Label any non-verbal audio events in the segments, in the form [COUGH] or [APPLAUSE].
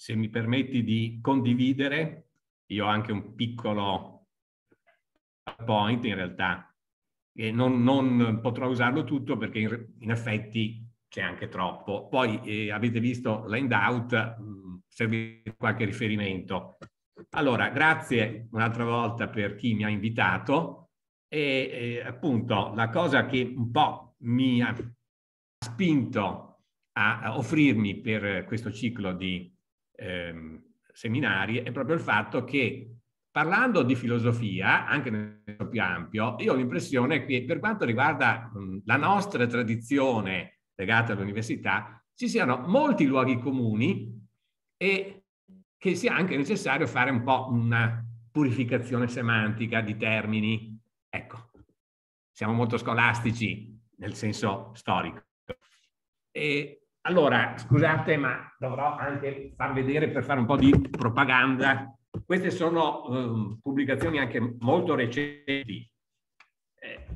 se mi permetti di condividere, io ho anche un piccolo point in realtà, e non, non potrò usarlo tutto perché in, in effetti c'è anche troppo. Poi eh, avete visto l'handout, mm, serve qualche riferimento. Allora, grazie un'altra volta per chi mi ha invitato e eh, appunto la cosa che un po' mi ha spinto a offrirmi per questo ciclo di ehm, seminari è proprio il fatto che parlando di filosofia, anche nel senso più ampio, io ho l'impressione che per quanto riguarda mh, la nostra tradizione legata all'università, ci siano molti luoghi comuni e che sia anche necessario fare un po' una purificazione semantica di termini. Ecco, siamo molto scolastici nel senso storico. E allora, scusate, ma dovrò anche far vedere per fare un po' di propaganda. Queste sono um, pubblicazioni anche molto recenti. Eh,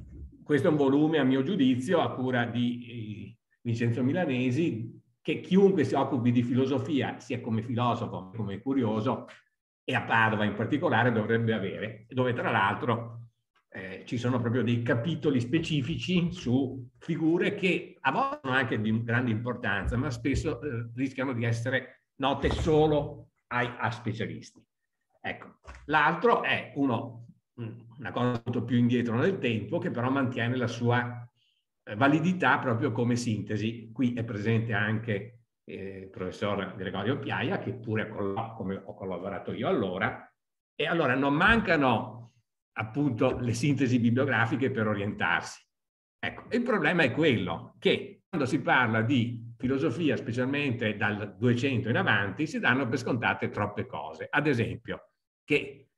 questo è un volume, a mio giudizio, a cura di eh, Vincenzo Milanesi, che chiunque si occupi di filosofia, sia come filosofo che come curioso, e a Padova in particolare, dovrebbe avere, dove tra l'altro eh, ci sono proprio dei capitoli specifici su figure che a volte sono anche di grande importanza, ma spesso eh, rischiano di essere note solo ai, a specialisti. Ecco, l'altro è uno, una cosa molto più indietro nel tempo, che però mantiene la sua eh, validità proprio come sintesi. Qui è presente anche eh, il professor Gregorio Piaia, che pure come ho collaborato io allora, e allora non mancano appunto le sintesi bibliografiche per orientarsi. Ecco, il problema è quello che quando si parla di filosofia, specialmente dal 200 in avanti, si danno per scontate troppe cose. Ad esempio, che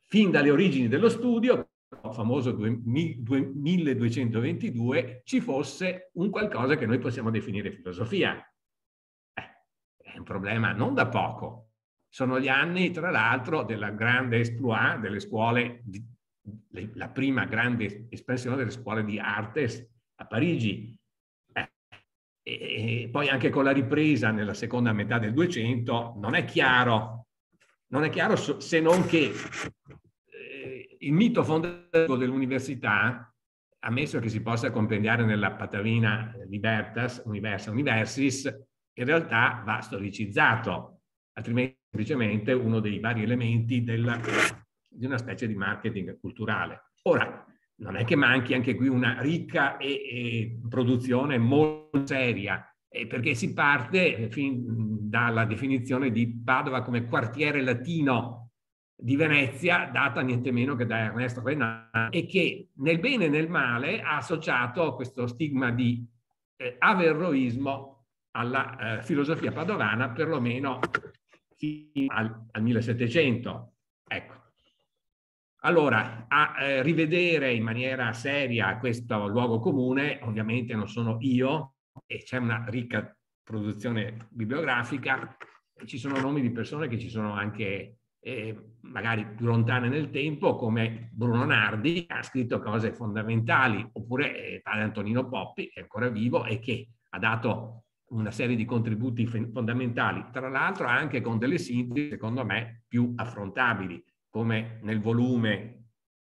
fin dalle origini dello studio, famoso 1222, ci fosse un qualcosa che noi possiamo definire filosofia. Eh, è un problema non da poco. Sono gli anni, tra l'altro, della grande exploit delle scuole la prima grande espansione delle scuole di Artes a Parigi. Eh, e, poi anche con la ripresa nella seconda metà del 200 non è chiaro, non è chiaro se non che eh, il mito fondativo dell'università, ammesso che si possa compendiare nella patavina Libertas, Universa, Universis, in realtà va storicizzato, altrimenti semplicemente uno dei vari elementi della di una specie di marketing culturale. Ora, non è che manchi anche qui una ricca e, e produzione molto seria, perché si parte dalla definizione di Padova come quartiere latino di Venezia, data niente meno che da Ernesto Renan, e che nel bene e nel male ha associato questo stigma di eh, averroismo alla eh, filosofia padovana, perlomeno fino al, al 1700. Ecco, allora, a eh, rivedere in maniera seria questo luogo comune, ovviamente non sono io, e c'è una ricca produzione bibliografica, ci sono nomi di persone che ci sono anche eh, magari più lontane nel tempo, come Bruno Nardi, che ha scritto cose fondamentali, oppure eh, padre Antonino Poppi, che è ancora vivo e che ha dato una serie di contributi fondamentali, tra l'altro anche con delle sintesi, secondo me, più affrontabili come nel volume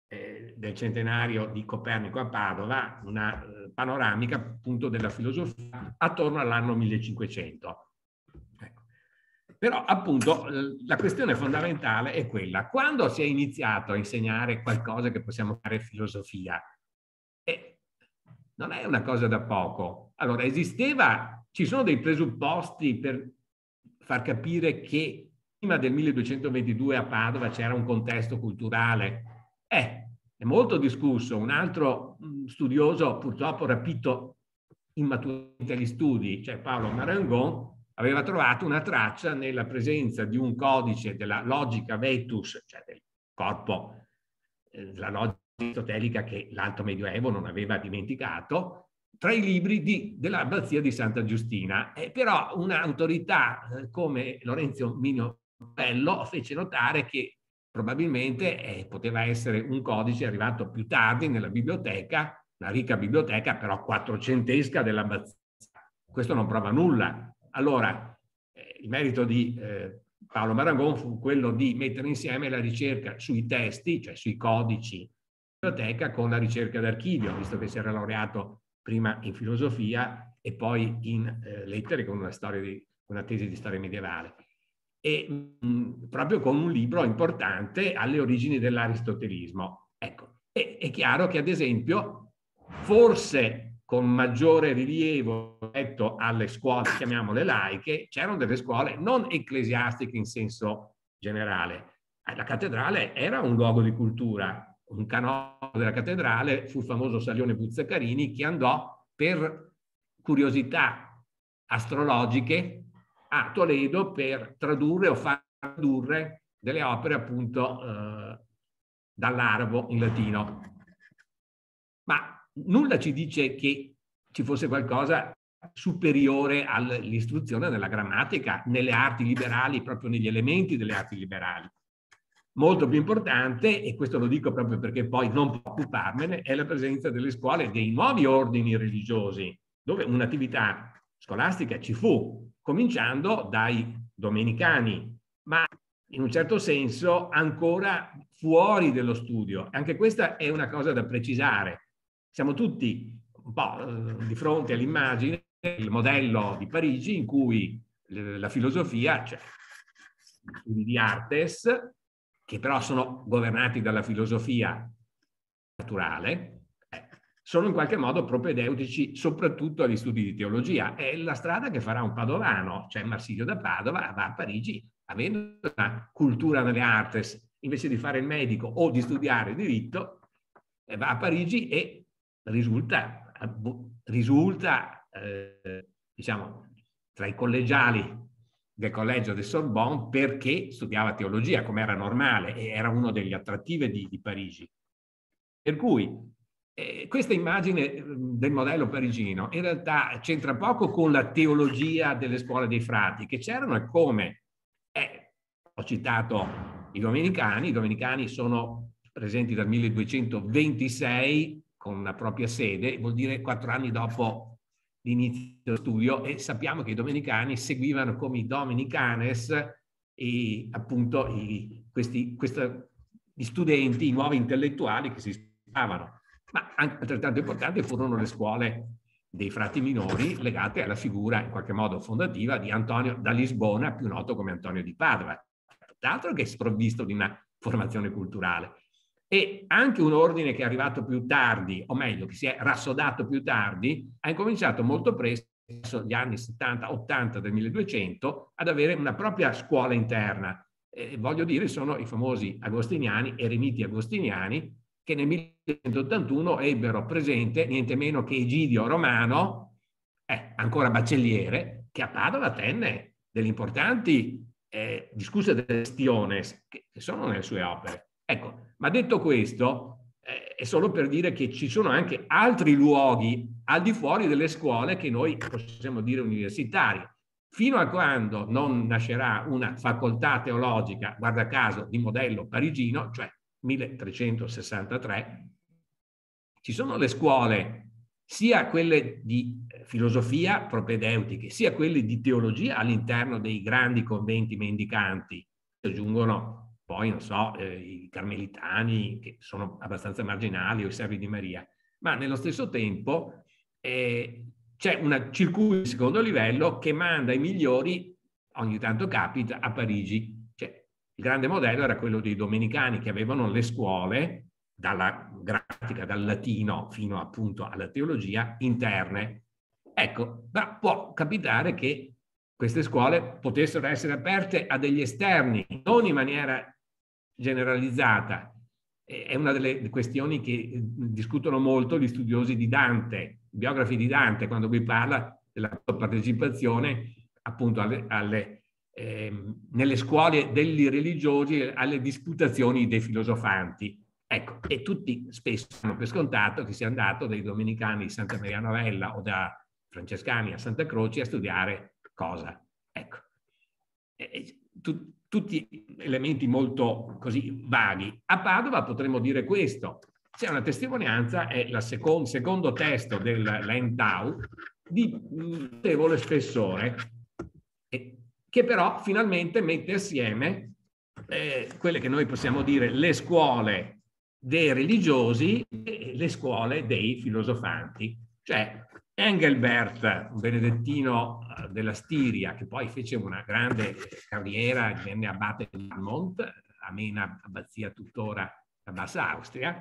eh, del centenario di Copernico a Padova, una eh, panoramica appunto della filosofia attorno all'anno 1500. Ecco. Però appunto la questione fondamentale è quella, quando si è iniziato a insegnare qualcosa che possiamo chiamare filosofia, eh, non è una cosa da poco. Allora, esisteva, ci sono dei presupposti per far capire che prima del 1222 a Padova c'era un contesto culturale. Eh, è molto discusso. Un altro mm, studioso, purtroppo rapito immaturamente agli studi, cioè Paolo Marangon, aveva trovato una traccia nella presenza di un codice della logica vetus, cioè del corpo, eh, della logica aristotelica che l'Alto Medioevo non aveva dimenticato, tra i libri di, dell'abbazia di Santa Giustina. Eh, però un'autorità eh, come Lorenzo Minio Bello fece notare che probabilmente eh, poteva essere un codice arrivato più tardi nella biblioteca, una ricca biblioteca però quattrocentesca dell'abbazia. Questo non prova nulla. Allora, eh, il merito di eh, Paolo Maragon fu quello di mettere insieme la ricerca sui testi, cioè sui codici biblioteca, con la ricerca d'archivio, visto che si era laureato prima in filosofia e poi in eh, lettere con una, di, una, tesi di storia medievale. E mh, proprio con un libro importante alle origini dell'aristotelismo. Ecco, e, è chiaro che ad esempio, forse con maggiore rilievo rispetto alle scuole, chiamiamole laiche, c'erano delle scuole non ecclesiastiche in senso generale. Eh, la cattedrale era un luogo di cultura. Un canone della cattedrale fu il famoso Salione Puzzacarini che andò per curiosità astrologiche a Toledo per tradurre o far tradurre delle opere appunto eh, dall'arabo in latino. Ma nulla ci dice che ci fosse qualcosa superiore all'istruzione nella grammatica, nelle arti liberali, proprio negli elementi delle arti liberali. Molto più importante, e questo lo dico proprio perché poi non può occuparmene, è la presenza delle scuole dei nuovi ordini religiosi, dove un'attività scolastica ci fu, cominciando dai domenicani, ma in un certo senso ancora fuori dello studio. Anche questa è una cosa da precisare siamo tutti un po' eh, di fronte all'immagine del modello di Parigi in cui la filosofia, cioè studi di artes, che però sono governati dalla filosofia naturale, sono in qualche modo propedeutici soprattutto agli studi di teologia. È la strada che farà un padovano, cioè Marsilio da Padova, va a Parigi avendo una cultura nelle artes, invece di fare il medico o di studiare diritto, eh, va a Parigi e risulta, risulta eh, diciamo, tra i collegiali del collegio del Sorbonne perché studiava teologia, come era normale, e era uno degli attrattivi di, di Parigi. Per cui eh, questa immagine del modello parigino in realtà c'entra poco con la teologia delle scuole dei frati, che c'erano e come. Eh, ho citato i domenicani, i domenicani sono presenti dal 1226 con una propria sede, vuol dire quattro anni dopo l'inizio dello studio e sappiamo che i domenicani seguivano come i dominicanes e appunto i, questi, questa, gli studenti, i nuovi intellettuali che si ispiravano. Ma altrettanto importanti furono le scuole dei frati minori legate alla figura in qualche modo fondativa di Antonio da Lisbona, più noto come Antonio di Padova, tutt'altro che sprovvisto di una formazione culturale. E anche un ordine che è arrivato più tardi, o meglio, che si è rassodato più tardi, ha incominciato molto presto, gli anni 70-80 del 1200, ad avere una propria scuola interna. E voglio dire, sono i famosi agostiniani, eremiti agostiniani, che nel 1181 ebbero presente niente meno che Egidio Romano, eh, ancora baccelliere, che a Padova tenne delle importanti eh, discusse che, che sono nelle sue opere. Ecco, ma detto questo, eh, è solo per dire che ci sono anche altri luoghi al di fuori delle scuole che noi possiamo dire universitarie. Fino a quando non nascerà una facoltà teologica, guarda caso, di modello parigino, cioè 1363, ci sono le scuole, sia quelle di eh, filosofia propedeutiche, sia quelle di teologia all'interno dei grandi conventi mendicanti, che aggiungono poi non so, eh, i carmelitani che sono abbastanza marginali o i servi di Maria, ma nello stesso tempo eh, c'è un circuito di secondo livello che manda i migliori, ogni tanto capita, a Parigi. Il grande modello era quello dei domenicani che avevano le scuole, dalla grammatica, dal latino fino appunto alla teologia, interne. Ecco, ma può capitare che queste scuole potessero essere aperte a degli esterni, non in maniera generalizzata. È una delle questioni che eh, discutono molto gli studiosi di Dante, i biografi di Dante, quando lui parla della partecipazione appunto alle, alle, eh, nelle scuole degli religiosi alle disputazioni dei filosofanti. Ecco, e tutti spesso hanno per scontato che sia andato dai domenicani di Santa Maria Novella o da francescani a Santa Croce a studiare cosa. Ecco. E, tu, tutti elementi molto così vaghi. A Padova potremmo dire questo. C'è una testimonianza, è il secondo, secondo testo del di notevole spessore, che però finalmente mette assieme eh, quelle che noi possiamo dire le scuole dei religiosi e le scuole dei filosofanti. Cioè Engelbert, un benedettino eh, della Stiria, che poi fece una grande carriera, divenne abate di Valmont, amena abbazia tuttora a Bassa Austria,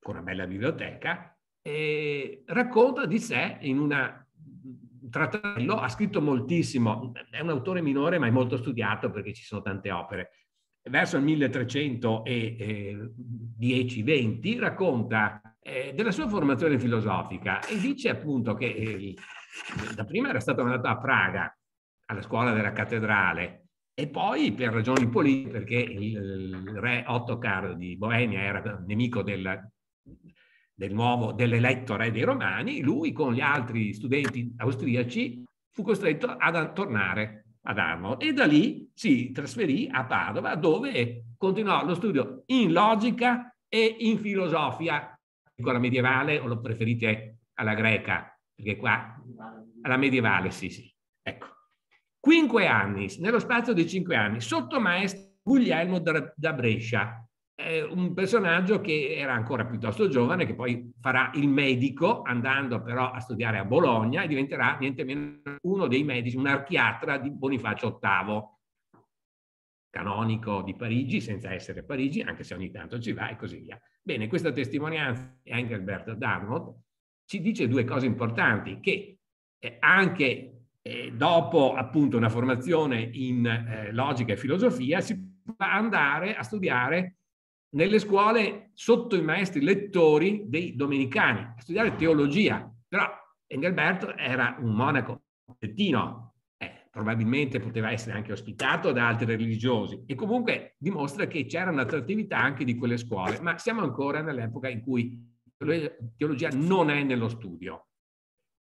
con una bella biblioteca, racconta di sé in una trattatello, ha scritto moltissimo, è un autore minore ma è molto studiato perché ci sono tante opere. Verso il 1310-20 racconta eh, della sua formazione filosofica e dice appunto che eh, da prima era stato mandato a Praga, alla scuola della cattedrale, e poi per ragioni politiche, perché il re Ottokar di Boemia era nemico del, del nuovo, dell'eletto re dei Romani, lui con gli altri studenti austriaci fu costretto ad tornare ad Arno e da lì si trasferì a Padova dove continuò lo studio in logica e in filosofia, ancora medievale o lo preferite alla greca, perché qua alla medievale, sì, sì. Ecco. Cinque anni, nello spazio di cinque anni, sotto maestro Guglielmo da Brescia, è un personaggio che era ancora piuttosto giovane, che poi farà il medico, andando però a studiare a Bologna e diventerà niente meno uno dei medici, un archiatra di Bonifacio VIII, canonico di Parigi, senza essere Parigi, anche se ogni tanto ci va e così via. Bene, questa testimonianza di Engelbert Darmot ci dice due cose importanti, che eh, anche eh, dopo appunto una formazione in eh, logica e filosofia si può andare a studiare nelle scuole sotto i maestri lettori dei domenicani, a studiare teologia. Però Engelbert era un monaco benedettino, eh, probabilmente poteva essere anche ospitato da altri religiosi e comunque dimostra che c'era un'attrattività anche di quelle scuole, ma siamo ancora nell'epoca in cui teologia non è nello studio.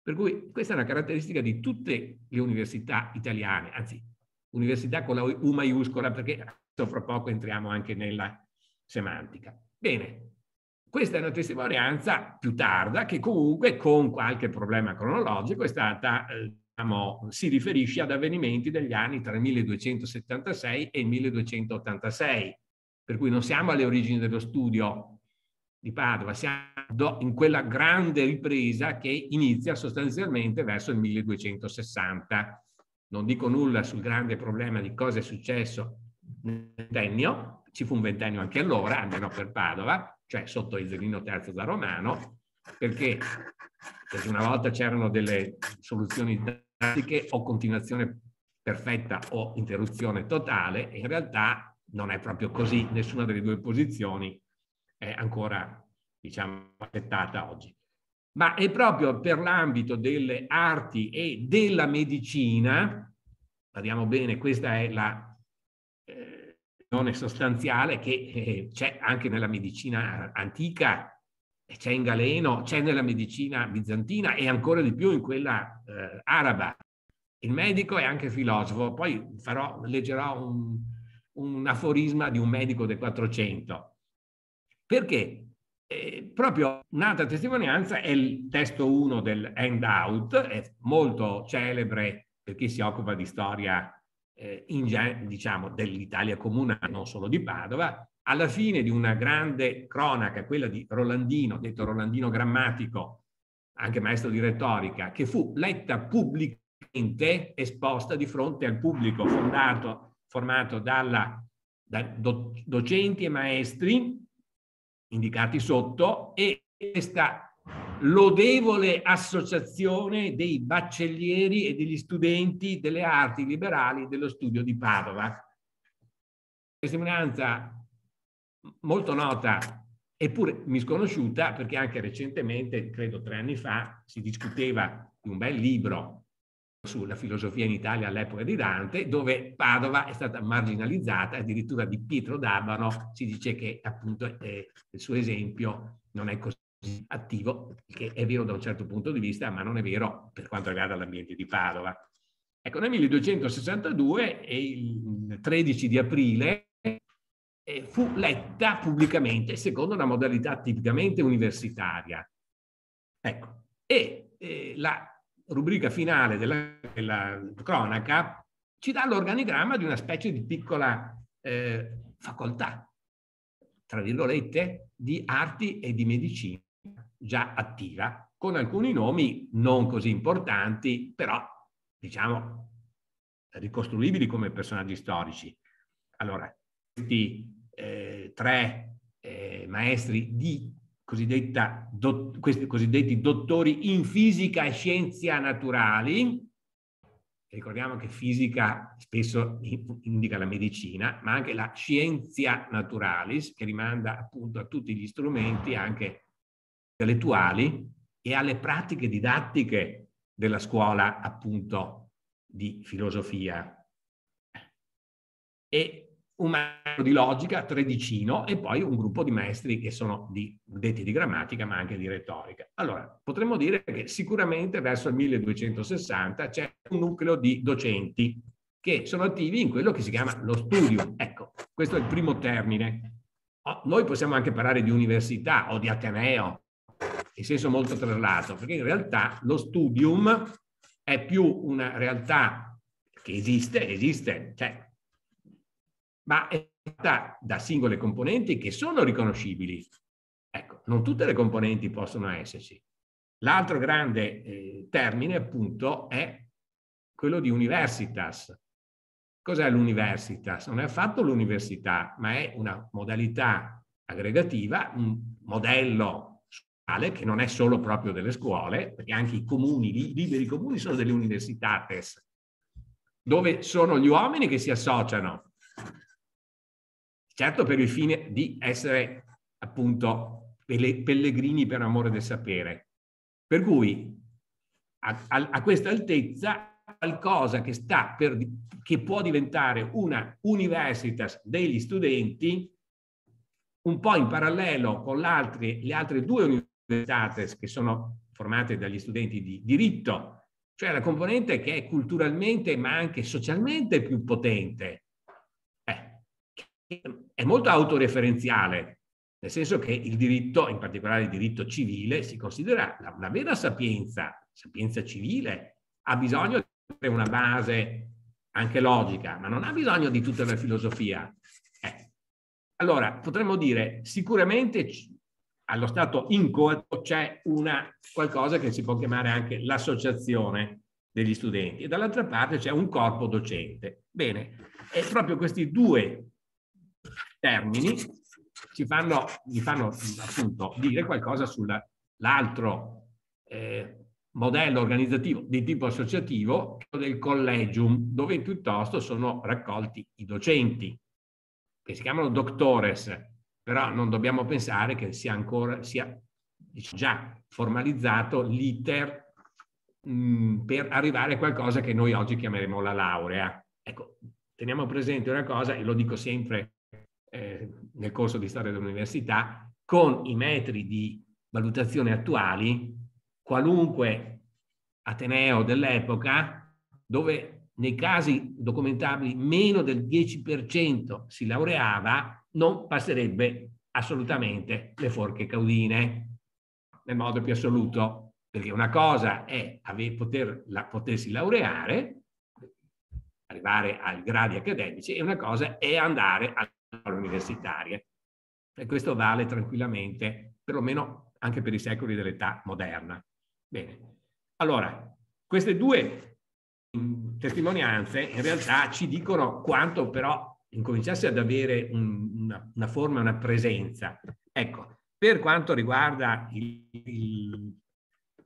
Per cui questa è una caratteristica di tutte le università italiane, anzi, università con la U maiuscola, perché fra poco entriamo anche nella semantica. Bene, questa è una testimonianza più tarda che comunque con qualche problema cronologico è stata, eh, diciamo, si riferisce ad avvenimenti degli anni tra il 1276 e il 1286, per cui non siamo alle origini dello studio di Padova, siamo in quella grande ripresa che inizia sostanzialmente verso il 1260. Non dico nulla sul grande problema di cosa è successo nel ventennio, ci fu un ventennio anche allora, almeno per Padova, cioè sotto Isolino III da Romano, perché, perché una volta c'erano delle soluzioni drastiche o continuazione perfetta o interruzione totale, e in realtà non è proprio così, nessuna delle due posizioni è ancora, diciamo, accettata oggi. Ma è proprio per l'ambito delle arti e della medicina, parliamo bene, questa è la sostanziale che eh, c'è anche nella medicina antica, c'è in Galeno, c'è nella medicina bizantina e ancora di più in quella eh, araba. Il medico è anche filosofo, poi farò, leggerò un, un aforisma di un medico del 400. Perché? Eh, proprio un'altra testimonianza è il testo 1 del Handout, è molto celebre per chi si occupa di storia eh, in, diciamo, dell'Italia comunale, non solo di Padova, alla fine di una grande cronaca, quella di Rolandino, detto Rolandino grammatico, anche maestro di retorica, che fu letta pubblicamente, esposta di fronte al pubblico, fondato, formato dalla, da do, docenti e maestri indicati sotto, e questa lodevole associazione dei baccellieri e degli studenti delle arti liberali dello studio di Padova. Testimonianza molto nota eppure misconosciuta perché anche recentemente, credo tre anni fa, si discuteva di un bel libro sulla filosofia in Italia all'epoca di Dante, dove Padova è stata marginalizzata, addirittura di Pietro D'Abano si dice che appunto eh, il suo esempio non è così attivo, che è vero da un certo punto di vista, ma non è vero per quanto riguarda l'ambiente di Padova. Ecco, nel 1262 e il 13 di aprile eh, fu letta pubblicamente secondo una modalità tipicamente universitaria. Ecco, e eh, la rubrica finale della, della cronaca ci dà l'organigramma di una specie di piccola eh, facoltà, tra virgolette, di arti e di medicina già attiva, con alcuni nomi non così importanti, però diciamo ricostruibili come personaggi storici. Allora, questi eh, tre eh, maestri di do, questi cosiddetti dottori in fisica e scienze naturali, ricordiamo che fisica spesso indica la medicina, ma anche la scienza naturalis, che rimanda appunto a tutti gli strumenti anche intellettuali e alle pratiche didattiche della scuola appunto di filosofia. E un maestro di logica, tredicino, e poi un gruppo di maestri che sono di, detti di grammatica ma anche di retorica. Allora, potremmo dire che sicuramente verso il 1260 c'è un nucleo di docenti che sono attivi in quello che si chiama lo studio. Ecco, questo è il primo termine. Noi possiamo anche parlare di università o di ateneo, in senso molto traslato, perché in realtà lo studium è più una realtà che esiste, esiste, cioè, ma è fatta da singole componenti che sono riconoscibili. Ecco, non tutte le componenti possono esserci. L'altro grande eh, termine, appunto, è quello di universitas. Cos'è l'universitas? Non è affatto l'università, ma è una modalità aggregativa, un modello che non è solo proprio delle scuole, perché anche i comuni, i liberi comuni sono delle universitates, dove sono gli uomini che si associano, certo per il fine di essere appunto pellegrini per amore del sapere. Per cui a, a, a questa altezza qualcosa che, sta per, che può diventare una universitas degli studenti un po' in parallelo con le altre due università università che sono formate dagli studenti di diritto, cioè la componente che è culturalmente ma anche socialmente più potente. Eh, è molto autoreferenziale, nel senso che il diritto, in particolare il diritto civile, si considera la, la vera sapienza, sapienza civile, ha bisogno di una base anche logica, ma non ha bisogno di tutta la filosofia. Eh. Allora, potremmo dire, sicuramente allo stato incoato c'è una, qualcosa che si può chiamare anche l'associazione degli studenti e dall'altra parte c'è un corpo docente. Bene, e proprio questi due termini ci fanno, mi fanno appunto dire qualcosa sull'altro eh, modello organizzativo di tipo associativo del collegium, dove piuttosto sono raccolti i docenti, che si chiamano doctores, però non dobbiamo pensare che sia ancora, sia già formalizzato l'iter per arrivare a qualcosa che noi oggi chiameremo la laurea. Ecco, teniamo presente una cosa, e lo dico sempre eh, nel corso di storia dell'università, con i metri di valutazione attuali, qualunque Ateneo dell'epoca, dove nei casi documentabili meno del 10% si laureava, non passerebbe assolutamente le forche caudine nel modo più assoluto, perché una cosa è poter, la, potersi laureare, arrivare ai gradi accademici, e una cosa è andare alle universitarie. E questo vale tranquillamente, perlomeno anche per i secoli dell'età moderna. Bene, allora, queste due testimonianze in realtà ci dicono quanto però incominciasse ad avere un, una, una, forma, una presenza. Ecco, per quanto riguarda il, il,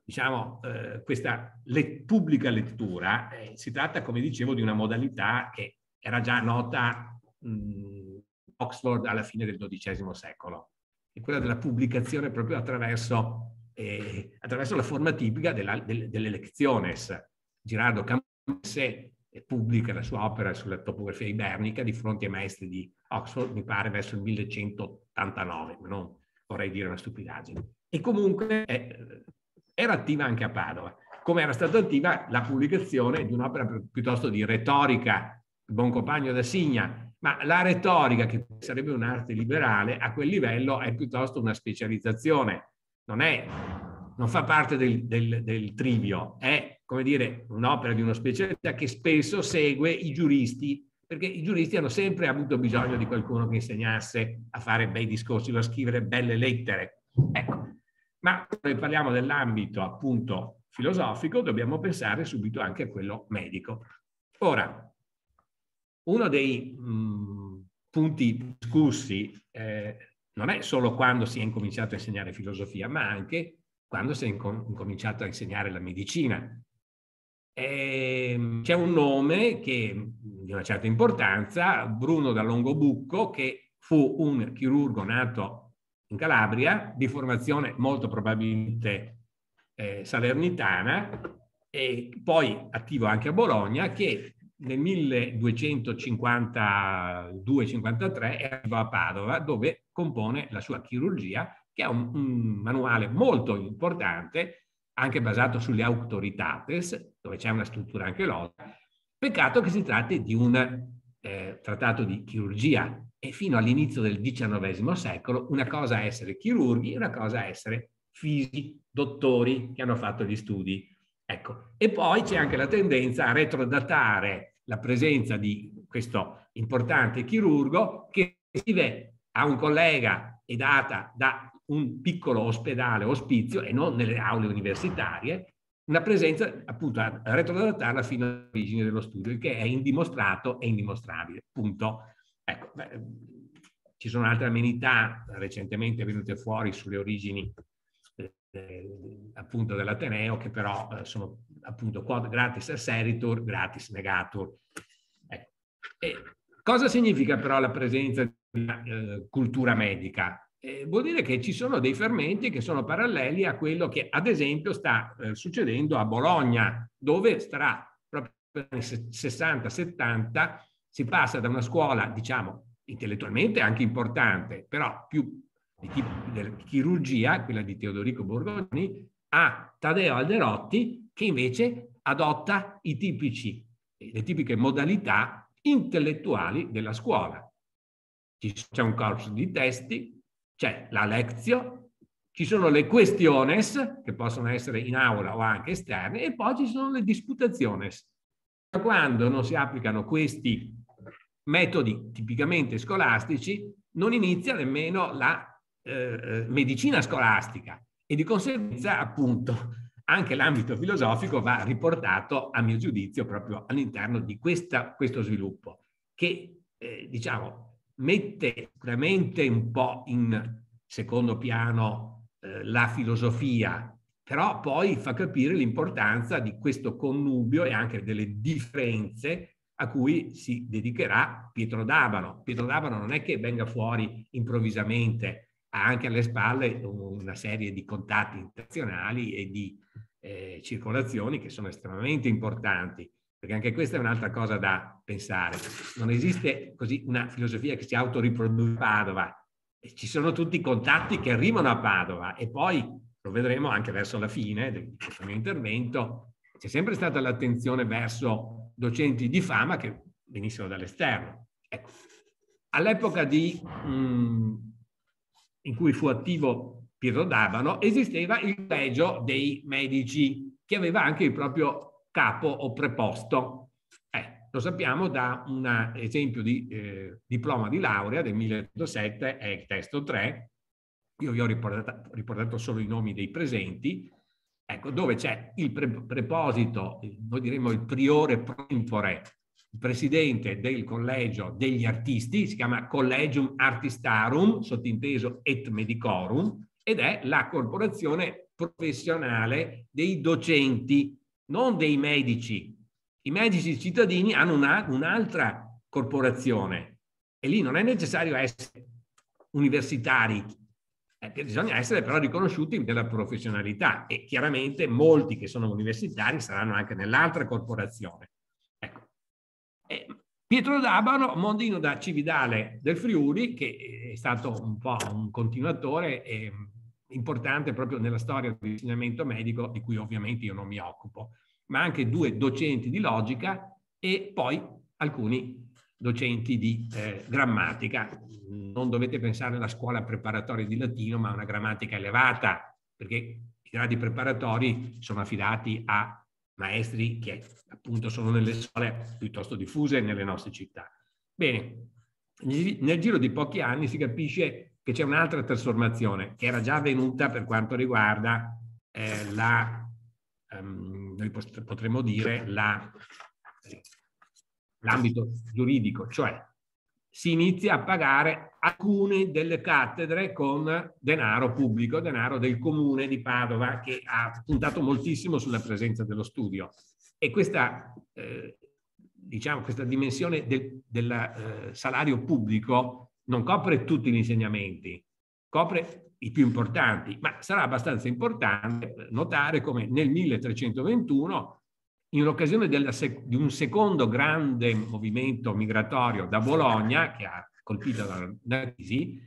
diciamo, eh, questa le, pubblica lettura, eh, si tratta, come dicevo, di una modalità che era già nota mh, Oxford alla fine del XII secolo, è quella della pubblicazione proprio attraverso, eh, attraverso la forma tipica della, del, delle lectiones. Girardo Campese pubblica la sua opera sulla topografia ibernica di fronte ai maestri di Oxford, mi pare verso il 1189, ma non vorrei dire una stupidaggine. E comunque eh, era attiva anche a Padova, come era stata attiva la pubblicazione di un'opera piuttosto di retorica, il buon compagno da Signa, ma la retorica, che sarebbe un'arte liberale, a quel livello è piuttosto una specializzazione, non, è, non fa parte del, del, del trivio, è come dire, un'opera di uno specialista che spesso segue i giuristi, perché i giuristi hanno sempre avuto bisogno di qualcuno che insegnasse a fare bei discorsi, a scrivere belle lettere. Ecco, ma quando parliamo dell'ambito appunto filosofico, dobbiamo pensare subito anche a quello medico. Ora, uno dei mh, punti discussi eh, non è solo quando si è incominciato a insegnare filosofia, ma anche quando si è incominciato a insegnare la medicina. Ehm, c'è un nome che, di una certa importanza, Bruno da Longobucco, che fu un chirurgo nato in Calabria, di formazione molto probabilmente eh, salernitana, e poi attivo anche a Bologna, che nel 1252-53 arrivò a Padova, dove compone la sua chirurgia, che è un, un manuale molto importante anche basato sulle autoritates, dove c'è una struttura anche logica. Peccato che si tratti di un eh, trattato di chirurgia e fino all'inizio del XIX secolo una cosa è essere chirurghi e una cosa è essere fisici, dottori che hanno fatto gli studi. Ecco. E poi c'è anche la tendenza a retrodatare la presenza di questo importante chirurgo che scrive a un collega e data da un piccolo ospedale, ospizio, e non nelle aule universitarie, una presenza appunto a retrodattarla fino all'origine dello studio, il che è indimostrato e indimostrabile. Punto. Ecco, beh, ci sono altre amenità recentemente venute fuori sulle origini eh, appunto dell'Ateneo che però eh, sono appunto quod gratis asseritur, gratis negatur. Ecco. cosa significa però la presenza di una eh, cultura medica? Eh, vuol dire che ci sono dei fermenti che sono paralleli a quello che ad esempio sta eh, succedendo a Bologna, dove starà proprio negli anni 60-70 si passa da una scuola, diciamo, intellettualmente anche importante, però più di tipo della chirurgia, quella di Teodorico Borgoni, a Taddeo Alderotti, che invece adotta i tipici, le tipiche modalità intellettuali della scuola. C'è un corso di testi, c'è la lezione, ci sono le questiones, che possono essere in aula o anche esterne, e poi ci sono le disputationes. Quando non si applicano questi metodi tipicamente scolastici, non inizia nemmeno la eh, eh medicina scolastica e di conseguenza, appunto, anche l'ambito filosofico va riportato, a mio giudizio, proprio all'interno di questa, questo sviluppo, che, eh, diciamo, mette sicuramente un po' in secondo piano eh, la filosofia, però poi fa capire l'importanza di questo connubio e anche delle differenze a cui si dedicherà Pietro D'Abano. Pietro D'Abano non è che venga fuori improvvisamente, ha anche alle spalle una serie di contatti internazionali e di eh, circolazioni che sono estremamente importanti perché anche questa è un'altra cosa da pensare. Non esiste così una filosofia che si autoriproduce a Padova. Ci sono tutti i contatti che arrivano a Padova e poi, lo vedremo anche verso la fine di questo mio intervento, c'è sempre stata l'attenzione verso docenti di fama che venissero dall'esterno. Ecco. All'epoca di, mh, in cui fu attivo Pietro D'Abano, esisteva il collegio dei medici che aveva anche il proprio capo o preposto. Eh, lo sappiamo da un esempio di eh, diploma di laurea del 1907, è il testo 3, io vi ho riportato, riportato solo i nomi dei presenti, ecco, dove c'è il pre preposito, noi diremmo il priore prempore, il presidente del collegio degli artisti, si chiama Collegium Artistarum, sottinteso et medicorum, ed è la corporazione professionale dei docenti non dei medici. I medici cittadini hanno una, un'altra corporazione e lì non è necessario essere universitari, eh, bisogna essere però riconosciuti nella professionalità e chiaramente molti che sono universitari saranno anche nell'altra corporazione. Ecco. E Pietro D'Abano, mondino da Cividale del Friuli, che è stato un po' un continuatore e importante proprio nella storia dell'insegnamento medico, di cui ovviamente io non mi occupo, ma anche due docenti di logica e poi alcuni docenti di eh, grammatica. Non dovete pensare alla scuola preparatoria di latino, ma a una grammatica elevata, perché i gradi preparatori sono affidati a maestri che appunto sono nelle scuole piuttosto diffuse nelle nostre città. Bene, nel giro di pochi anni si capisce che c'è un'altra trasformazione che era già avvenuta per quanto riguarda eh, la, um, noi potremmo dire, l'ambito giuridico, cioè si inizia a pagare alcune delle cattedre con denaro pubblico, denaro del comune di Padova che ha puntato moltissimo sulla presenza dello studio. E questa, eh, diciamo, questa dimensione del, del eh, salario pubblico non copre tutti gli insegnamenti, copre i più importanti, ma sarà abbastanza importante notare come nel 1321 in occasione della, di un secondo grande movimento migratorio da Bologna, che ha colpito la crisi,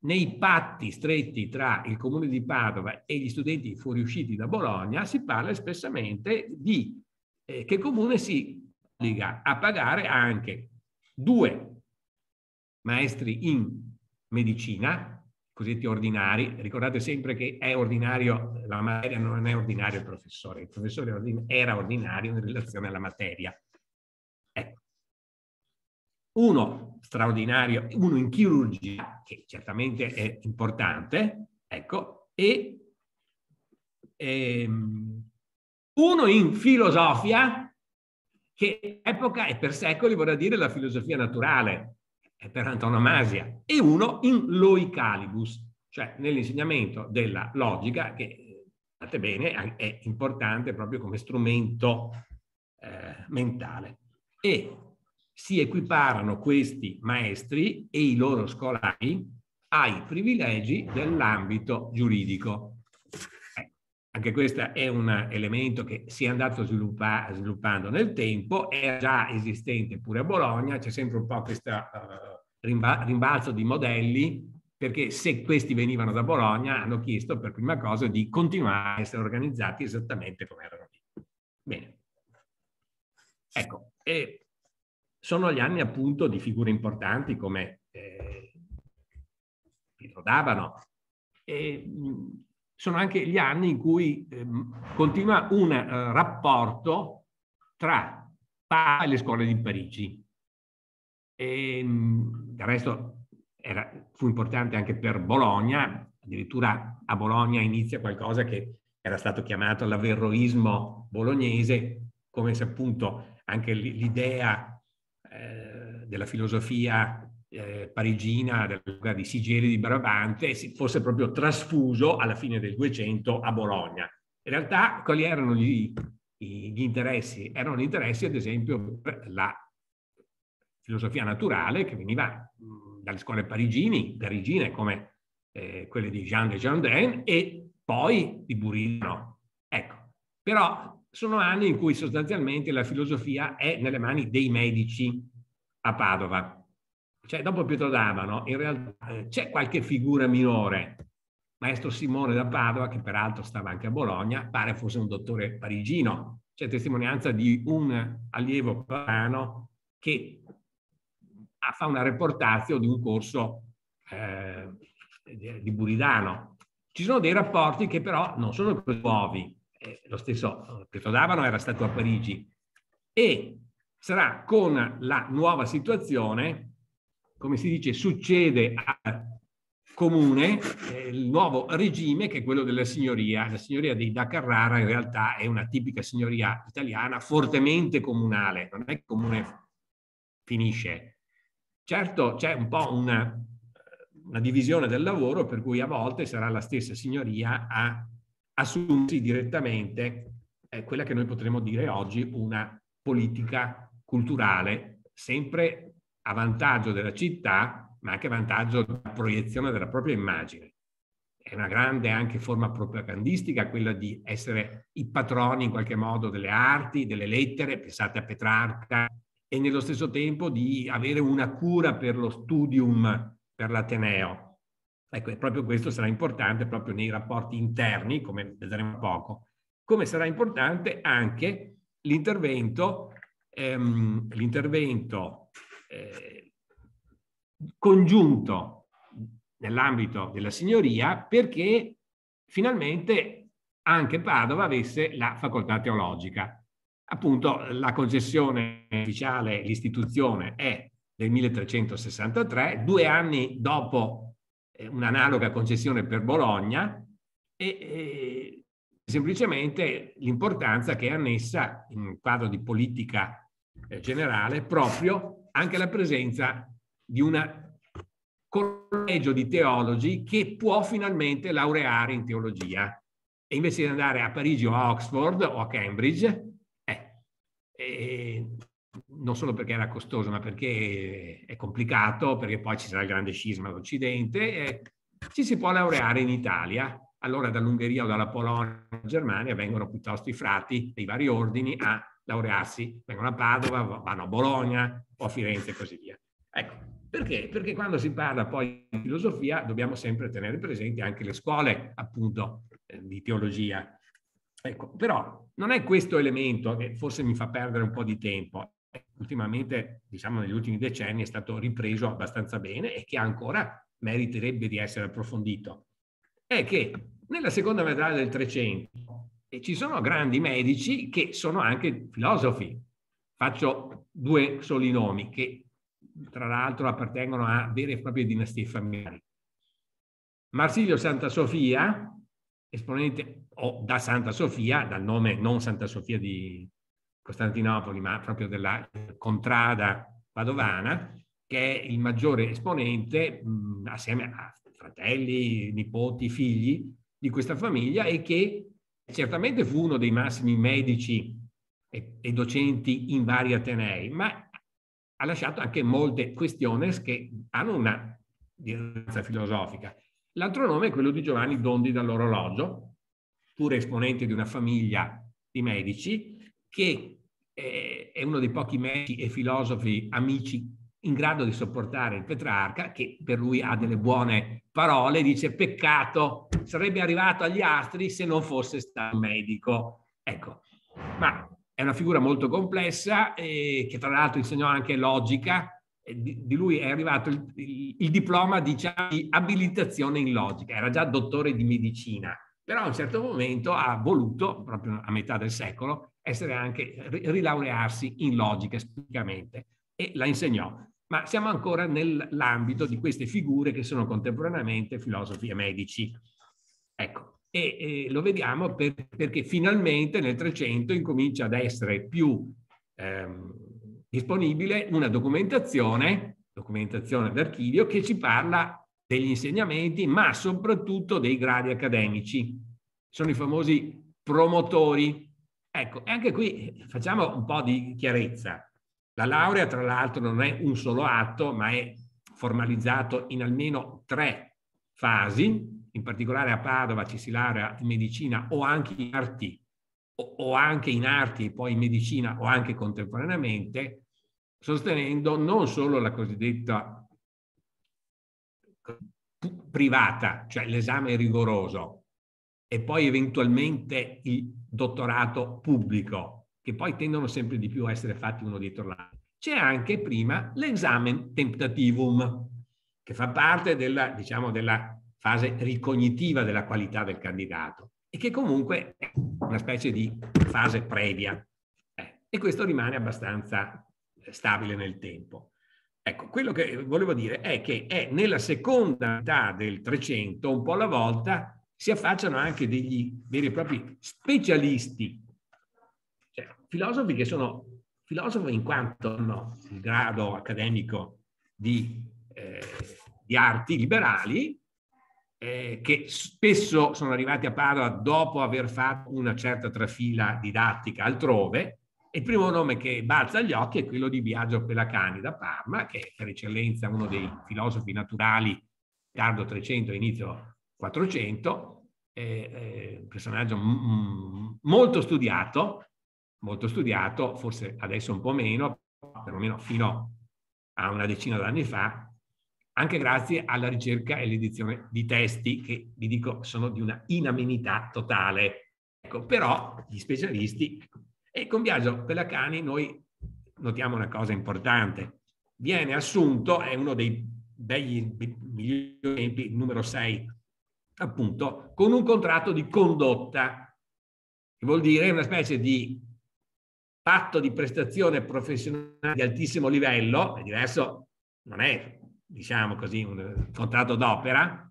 nei patti stretti tra il comune di Padova e gli studenti fuoriusciti da Bologna si parla espressamente di eh, che comune si obbliga a pagare anche due maestri in medicina, cosiddetti ordinari. Ricordate sempre che è ordinario, la materia non è ordinario il professore, il professore era ordinario in relazione alla materia. Ecco. Uno straordinario, uno in chirurgia, che certamente è importante, ecco, e ehm, uno in filosofia, che epoca e per secoli vorrà dire la filosofia naturale, è per antonomasia, e uno in loicalibus, cioè nell'insegnamento della logica, che, guardate bene, è importante proprio come strumento eh, mentale. E si equiparano questi maestri e i loro scolari ai privilegi dell'ambito giuridico. Eh, anche questo è un elemento che si è andato sviluppa sviluppando nel tempo, è già esistente pure a Bologna, c'è sempre un po' questo uh, rimba rimbalzo di modelli, perché se questi venivano da Bologna hanno chiesto per prima cosa di continuare a essere organizzati esattamente come erano lì. Bene. Ecco, e sono gli anni appunto di figure importanti come eh, Pietro D'Abano, e mh, sono anche gli anni in cui eh, continua un uh, rapporto tra Papa e le scuole di Parigi. E, mh, del resto era, fu importante anche per Bologna, addirittura a Bologna inizia qualcosa che era stato chiamato l'averroismo bolognese, come se appunto anche l'idea eh, della filosofia eh, parigina dell'epoca di Sigeri di Brabante fosse proprio trasfuso alla fine del 200 a Bologna. In realtà quali erano gli, gli interessi? Erano interessi ad esempio per la filosofia naturale che veniva dalle scuole parigini, parigine come eh, quelle di Jean de Jardin e poi di Buridano. Ecco, però sono anni in cui sostanzialmente la filosofia è nelle mani dei medici a Padova cioè dopo Pietro D'Abano in realtà eh, c'è qualche figura minore. Maestro Simone da Padova, che peraltro stava anche a Bologna, pare fosse un dottore parigino. C'è testimonianza di un allievo padano che fa una reportazio di un corso eh, di Buridano. Ci sono dei rapporti che però non sono nuovi. Eh, lo stesso eh, Pietro D'Abano era stato a Parigi e sarà con la nuova situazione come si dice, succede al comune eh, il nuovo regime che è quello della signoria. La signoria dei da Carrara in realtà è una tipica signoria italiana fortemente comunale, non è che comune finisce. Certo c'è un po' una, una divisione del lavoro per cui a volte sarà la stessa signoria a assumersi direttamente eh, quella che noi potremmo dire oggi una politica culturale sempre a vantaggio della città, ma anche a vantaggio della proiezione della propria immagine. È una grande anche forma propagandistica quella di essere i patroni in qualche modo delle arti, delle lettere, pensate a Petrarca, e nello stesso tempo di avere una cura per lo studium per l'Ateneo. Ecco, e proprio questo sarà importante proprio nei rapporti interni, come vedremo poco, come sarà importante anche l'intervento, ehm, l'intervento eh, congiunto nell'ambito della signoria perché finalmente anche Padova avesse la facoltà teologica. Appunto, la concessione ufficiale, l'istituzione è del 1363, due anni dopo eh, un'analoga concessione per Bologna e, e semplicemente l'importanza che è annessa in un quadro di politica eh, generale proprio anche la presenza di un collegio di teologi che può finalmente laureare in teologia. E invece di andare a Parigi o a Oxford o a Cambridge, eh, non solo perché era costoso, ma perché è complicato, perché poi ci sarà il grande scisma all'Occidente, eh, ci si può laureare in Italia. Allora dall'Ungheria o dalla Polonia o Germania vengono piuttosto i frati dei vari ordini a laurearsi, vengono a Padova, vanno a Bologna o a Firenze e così via. Ecco, perché? Perché quando si parla poi di filosofia dobbiamo sempre tenere presenti anche le scuole appunto eh, di teologia. Ecco, però non è questo elemento che forse mi fa perdere un po' di tempo. Ultimamente, diciamo negli ultimi decenni, è stato ripreso abbastanza bene e che ancora meriterebbe di essere approfondito. È che nella seconda metà del Trecento ci sono grandi medici che sono anche filosofi. Faccio due soli nomi che tra l'altro appartengono a vere e proprie dinastie familiari. Marsilio Santa Sofia, esponente o da Santa Sofia, dal nome non Santa Sofia di Costantinopoli, ma proprio della contrada padovana, che è il maggiore esponente mh, assieme a fratelli, nipoti, figli di questa famiglia e che certamente fu uno dei massimi medici e, e docenti in vari atenei, ma ha lasciato anche molte questioni che hanno una direzione filosofica. L'altro nome è quello di Giovanni Dondi dall'orologio, pure esponente di una famiglia di medici, che eh, è uno dei pochi medici e filosofi amici in grado di sopportare il Petrarca, che per lui ha delle buone parole, dice peccato, sarebbe arrivato agli astri se non fosse stato medico. Ecco, ma è una figura molto complessa eh, che tra l'altro insegnò anche logica, di, di lui è arrivato il, il, il diploma diciamo, di abilitazione in logica, era già dottore di medicina, però a un certo momento ha voluto, proprio a metà del secolo, essere anche, rilaurearsi in logica specificamente e la insegnò. Ma siamo ancora nell'ambito di queste figure che sono contemporaneamente filosofi e medici. Ecco, e, e lo vediamo per, perché finalmente nel 300 incomincia ad essere più ehm, disponibile una documentazione, documentazione d'archivio, che ci parla degli insegnamenti, ma soprattutto dei gradi accademici. Sono i famosi promotori. Ecco, e anche qui facciamo un po' di chiarezza. La laurea, tra l'altro, non è un solo atto, ma è formalizzato in almeno tre fasi. In particolare a Padova ci si laurea in medicina o anche in arti, o, o anche in arti e poi in medicina o anche contemporaneamente, sostenendo non solo la cosiddetta privata, cioè l'esame rigoroso, e poi eventualmente il dottorato pubblico, che poi tendono sempre di più a essere fatti uno dietro l'altro. C'è anche prima l'esamen temptativum, che fa parte della, diciamo, della fase ricognitiva della qualità del candidato e che comunque è una specie di fase previa. Eh, e questo rimane abbastanza stabile nel tempo. Ecco, quello che volevo dire è che è nella seconda metà del 300, un po' alla volta, si affacciano anche degli veri e propri specialisti filosofi che sono filosofi in quanto hanno il grado accademico di, eh, di arti liberali, eh, che spesso sono arrivati a Padova dopo aver fatto una certa trafila didattica altrove. Il primo nome che balza agli occhi è quello di Biagio Pelacani da Parma, che è per eccellenza uno dei filosofi naturali tardo 300 inizio 400, eh, eh, personaggio molto studiato, molto studiato, forse adesso un po' meno, perlomeno fino a una decina d'anni fa, anche grazie alla ricerca e all'edizione di testi che, vi dico, sono di una inamenità totale. Ecco, però gli specialisti, e con Biagio Pelacani noi notiamo una cosa importante. Viene assunto, è uno dei begli migliori esempi, numero 6, appunto, con un contratto di condotta, che vuol dire una specie di patto di prestazione professionale di altissimo livello, è diverso, non è, diciamo così, un contratto d'opera,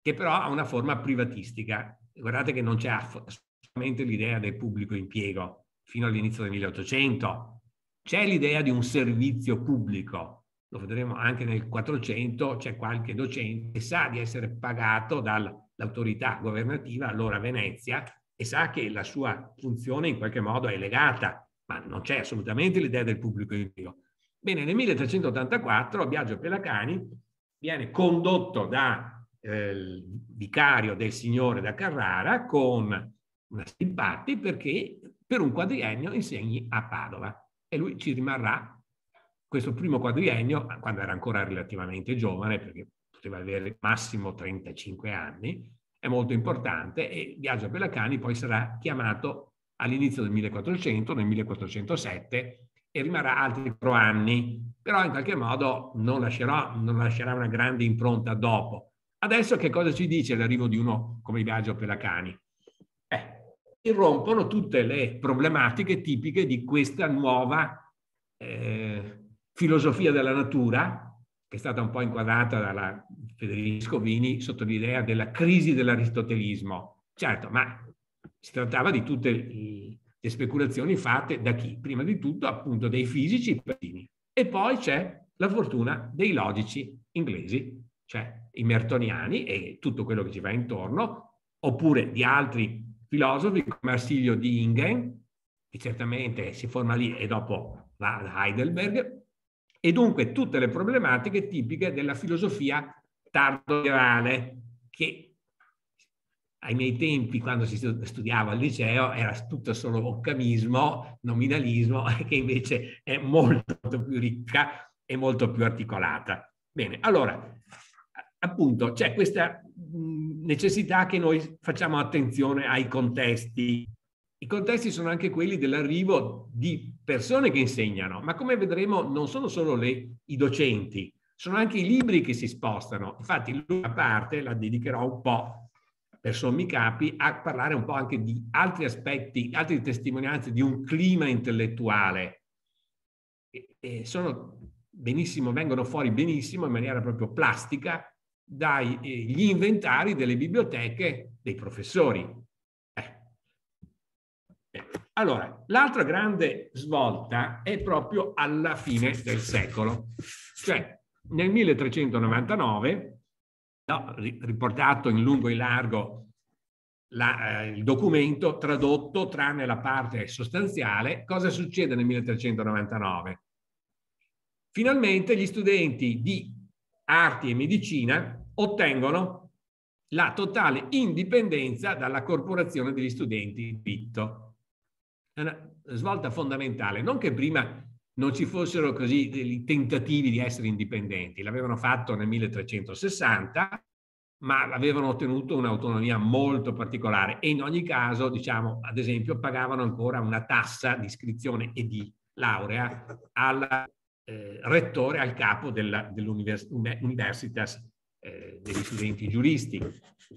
che però ha una forma privatistica. Guardate che non c'è assolutamente l'idea del pubblico impiego fino all'inizio del 1800. C'è l'idea di un servizio pubblico, lo vedremo anche nel 400, c'è qualche docente che sa di essere pagato dall'autorità governativa, allora Venezia, e sa che la sua funzione in qualche modo è legata, ma non c'è assolutamente l'idea del pubblico impiego. Bene, nel 1384 Biagio Pelacani viene condotto da eh, vicario del signore da Carrara con una simpatti perché per un quadriennio insegni a Padova e lui ci rimarrà questo primo quadriennio, quando era ancora relativamente giovane, perché poteva avere massimo 35 anni, è molto importante e Biagio Pelacani poi sarà chiamato all'inizio del 1400, nel 1407, e rimarrà altri quattro anni, però in qualche modo non, lascerà, non lascerà una grande impronta dopo. Adesso che cosa ci dice l'arrivo di uno come Biagio Pelacani? Eh, irrompono tutte le problematiche tipiche di questa nuova eh, filosofia della natura, che è stata un po' inquadrata da Federico Vini sotto l'idea della crisi dell'aristotelismo. Certo, ma si trattava di tutte le speculazioni fatte da chi? Prima di tutto appunto dei fisici e poi c'è la fortuna dei logici inglesi, cioè i mertoniani e tutto quello che ci va intorno, oppure di altri filosofi come Arsilio di Ingen, che certamente si forma lì e dopo va ad Heidelberg, e dunque tutte le problematiche tipiche della filosofia tardo-medievale che ai miei tempi, quando si studiava al liceo, era tutto solo occamismo, nominalismo, [LAUGHS] che invece è molto, molto più ricca e molto più articolata. Bene, allora, appunto, c'è questa necessità che noi facciamo attenzione ai contesti i contesti sono anche quelli dell'arrivo di persone che insegnano, ma come vedremo non sono solo le, i docenti, sono anche i libri che si spostano. Infatti l'ultima parte la dedicherò un po' per sommi capi a parlare un po' anche di altri aspetti, altre testimonianze di un clima intellettuale. E, e sono benissimo, vengono fuori benissimo in maniera proprio plastica dagli eh, inventari delle biblioteche dei professori. Allora, l'altra grande svolta è proprio alla fine del secolo, cioè nel 1399, no, riportato in lungo e largo la, eh, il documento, tradotto tranne la parte sostanziale, cosa succede nel 1399? Finalmente gli studenti di arti e medicina ottengono la totale indipendenza dalla corporazione degli studenti di diritto è una svolta fondamentale. Non che prima non ci fossero così dei tentativi di essere indipendenti, l'avevano fatto nel 1360, ma avevano ottenuto un'autonomia molto particolare e in ogni caso, diciamo, ad esempio, pagavano ancora una tassa di iscrizione e di laurea al eh, rettore, al capo dell'universitas eh, degli studenti giuristi.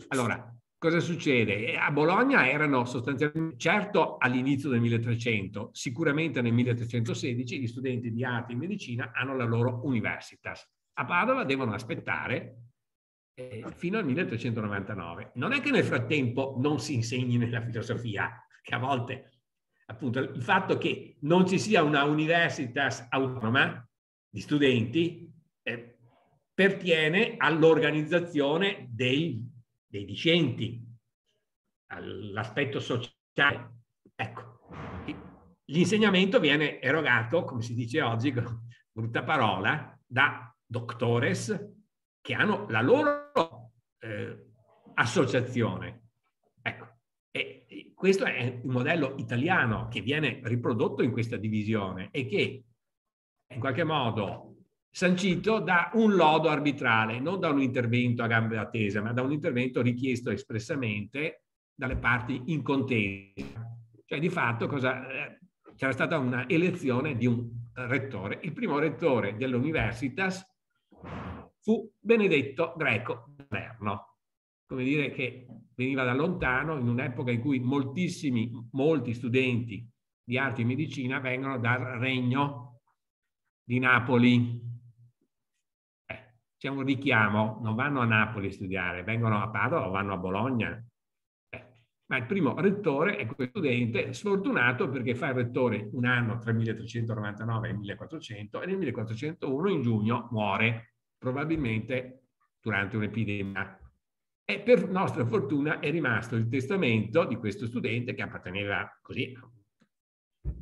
Allora, cosa succede? A Bologna erano sostanzialmente, certo all'inizio del 1300, sicuramente nel 1316 gli studenti di arte e medicina hanno la loro universitas. A Padova devono aspettare eh, fino al 1399. Non è che nel frattempo non si insegni nella filosofia, che a volte appunto il fatto che non ci sia una universitas autonoma di studenti eh, pertiene all'organizzazione dei dei discenti, all'aspetto sociale. Ecco, l'insegnamento viene erogato, come si dice oggi, brutta parola, da doctores che hanno la loro eh, associazione. Ecco, e questo è il modello italiano che viene riprodotto in questa divisione e che in qualche modo sancito da un lodo arbitrale, non da un intervento a gambe attese, ma da un intervento richiesto espressamente dalle parti in contesa. Cioè di fatto cosa, eh, c'era stata una elezione di un rettore. Il primo rettore dell'Universitas fu Benedetto Greco Verno, come dire che veniva da lontano in un'epoca in cui moltissimi, molti studenti di arte e medicina vengono dal regno di Napoli. C'è un richiamo, non vanno a Napoli a studiare, vengono a Padova o vanno a Bologna. Eh, ma il primo rettore è questo studente sfortunato perché fa il rettore un anno tra il 1399 e il 1400 e nel 1401 in giugno muore, probabilmente durante un'epidemia e per nostra fortuna è rimasto il testamento di questo studente che apparteneva così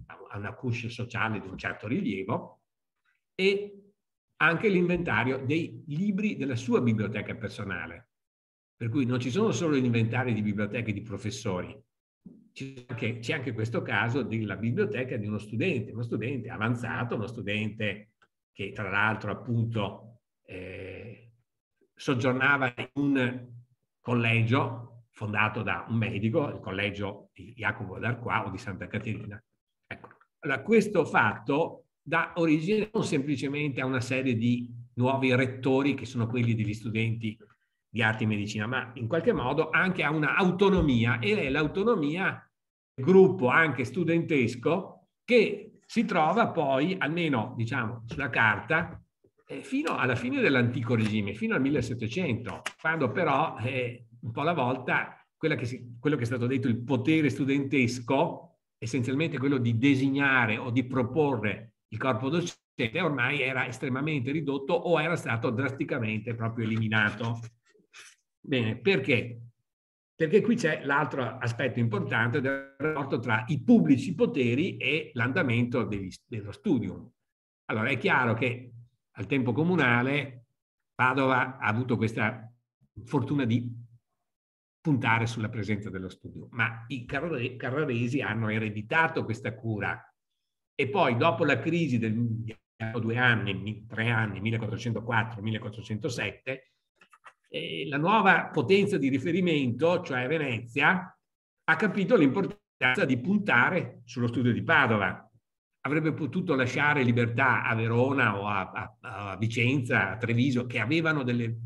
a una cuscia sociale di un certo rilievo e anche l'inventario dei libri della sua biblioteca personale. Per cui non ci sono solo gli inventari di biblioteche di professori, c'è anche, c'è anche questo caso della biblioteca di uno studente, uno studente avanzato, uno studente che tra l'altro appunto eh, soggiornava in un collegio fondato da un medico, il collegio di Jacopo d'Arqua o di Santa Caterina. Ecco. Allora, questo fatto dà origine non semplicemente a una serie di nuovi rettori che sono quelli degli studenti di arte e medicina, ma in qualche modo anche a un'autonomia ed è l'autonomia del gruppo anche studentesco che si trova poi, almeno diciamo sulla carta, eh, fino alla fine dell'antico regime, fino al 1700, quando però eh, un po' alla volta che si, quello che è stato detto il potere studentesco, essenzialmente quello di designare o di proporre il corpo docente, ormai era estremamente ridotto o era stato drasticamente proprio eliminato. Bene, perché? Perché qui c'è l'altro aspetto importante del rapporto tra i pubblici poteri e l'andamento dello studium. Allora è chiaro che al tempo comunale, Padova ha avuto questa fortuna di puntare sulla presenza dello studio, ma i carraresi hanno ereditato questa cura e poi dopo la crisi del due anni, tre anni, 1404-1407, eh, la nuova potenza di riferimento, cioè Venezia, ha capito l'importanza di puntare sullo studio di Padova avrebbe potuto lasciare libertà a Verona o a, a, a Vicenza, a Treviso, che avevano delle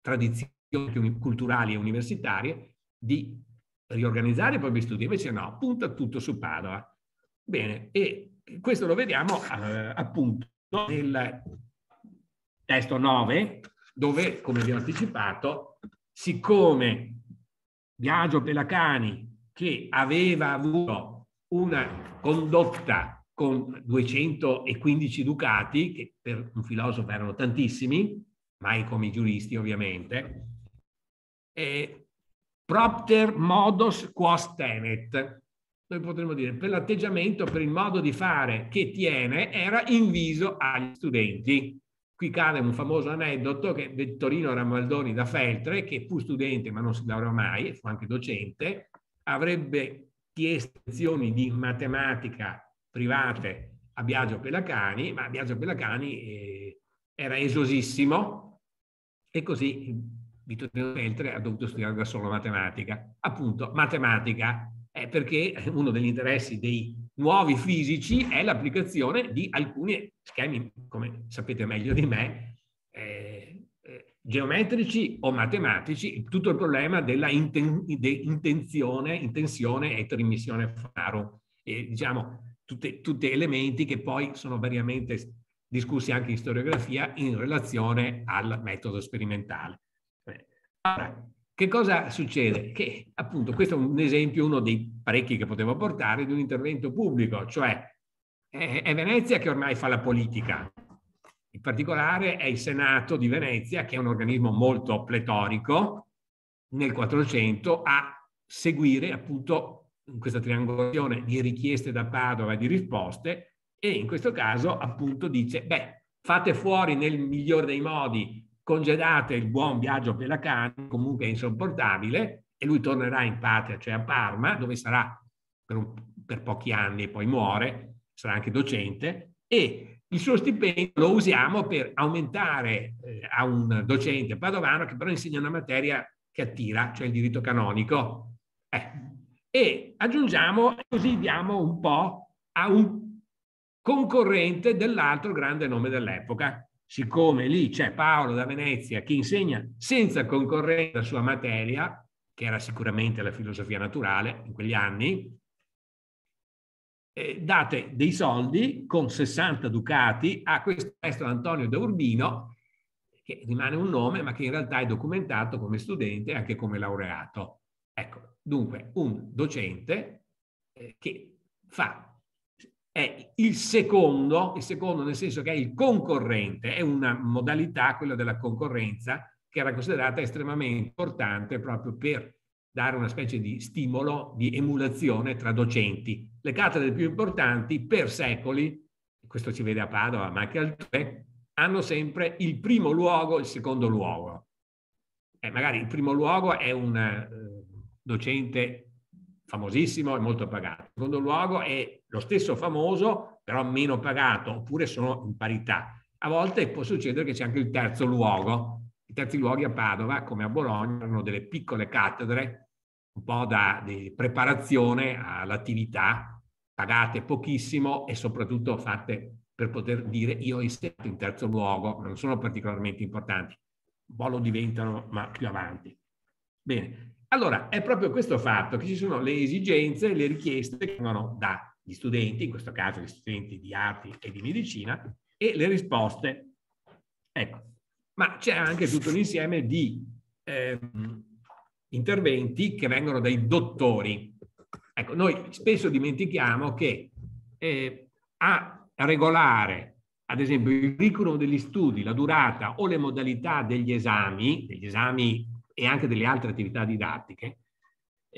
tradizioni culturali e universitarie, di riorganizzare i propri studi, invece no, punta tutto su Padova. Bene, e questo lo vediamo eh, appunto nel testo 9, dove, come vi ho anticipato, siccome Biagio Pelacani, che aveva avuto una condotta con 215 ducati, che per un filosofo erano tantissimi, mai come i giuristi ovviamente, e propter modus quos tenet. Noi potremmo dire, per l'atteggiamento, per il modo di fare che tiene, era inviso agli studenti. Qui cade un famoso aneddoto che Vittorino Ramaldoni da Feltre, che fu studente ma non si laureò mai, fu anche docente, avrebbe chiesto lezioni di matematica private a Biagio Pelacani, ma Biagio Pelacani eh, era esosissimo e così Vittorino Feltre ha dovuto studiare da solo matematica. Appunto, matematica è perché uno degli interessi dei nuovi fisici è l'applicazione di alcuni schemi, come sapete meglio di me, eh, eh, geometrici o matematici, tutto il problema della inten- de intenzione, intenzione e trimissione faro. E, diciamo, tutti elementi che poi sono variamente discussi anche in storiografia in relazione al metodo sperimentale. Ora, che cosa succede? Che appunto questo è un esempio, uno dei parecchi che potevo portare, di un intervento pubblico, cioè è, Venezia che ormai fa la politica, in particolare è il Senato di Venezia, che è un organismo molto pletorico, nel 400 a seguire appunto questa triangolazione di richieste da Padova e di risposte e in questo caso appunto dice, beh, fate fuori nel migliore dei modi, congedate il buon viaggio Pelacani, comunque insopportabile, e lui tornerà in patria, cioè a Parma, dove sarà per, un, per pochi anni e poi muore, sarà anche docente, e il suo stipendio lo usiamo per aumentare eh, a un docente padovano che però insegna una materia che attira, cioè il diritto canonico. Eh, e aggiungiamo, così diamo un po' a un concorrente dell'altro grande nome dell'epoca. Siccome lì c'è Paolo da Venezia che insegna senza concorrenza la sua materia, che era sicuramente la filosofia naturale in quegli anni, eh, date dei soldi con 60 ducati a questo maestro Antonio da Urbino, che rimane un nome, ma che in realtà è documentato come studente e anche come laureato. Ecco, dunque, un docente eh, che fa è il secondo, il secondo nel senso che è il concorrente, è una modalità, quella della concorrenza, che era considerata estremamente importante proprio per dare una specie di stimolo, di emulazione tra docenti. Le cattedre più importanti per secoli, questo si vede a Padova ma anche altrove, hanno sempre il primo luogo, il secondo luogo. Eh, magari il primo luogo è un eh, docente famosissimo e molto pagato. In secondo luogo è lo stesso famoso, però meno pagato, oppure sono in parità. A volte può succedere che c'è anche il terzo luogo. I terzi luoghi a Padova, come a Bologna, hanno delle piccole cattedre, un po' da di preparazione all'attività, pagate pochissimo e soprattutto fatte per poter dire io ho insegnato in terzo luogo, non sono particolarmente importanti. Un po' lo diventano, ma più avanti. Bene, allora, è proprio questo fatto che ci sono le esigenze, le richieste che vengono dagli studenti, in questo caso gli studenti di arti e di medicina, e le risposte. Ecco, ma c'è anche tutto un insieme di eh, interventi che vengono dai dottori. Ecco, noi spesso dimentichiamo che eh, a regolare, ad esempio, il curriculum degli studi, la durata o le modalità degli esami, degli esami e anche delle altre attività didattiche,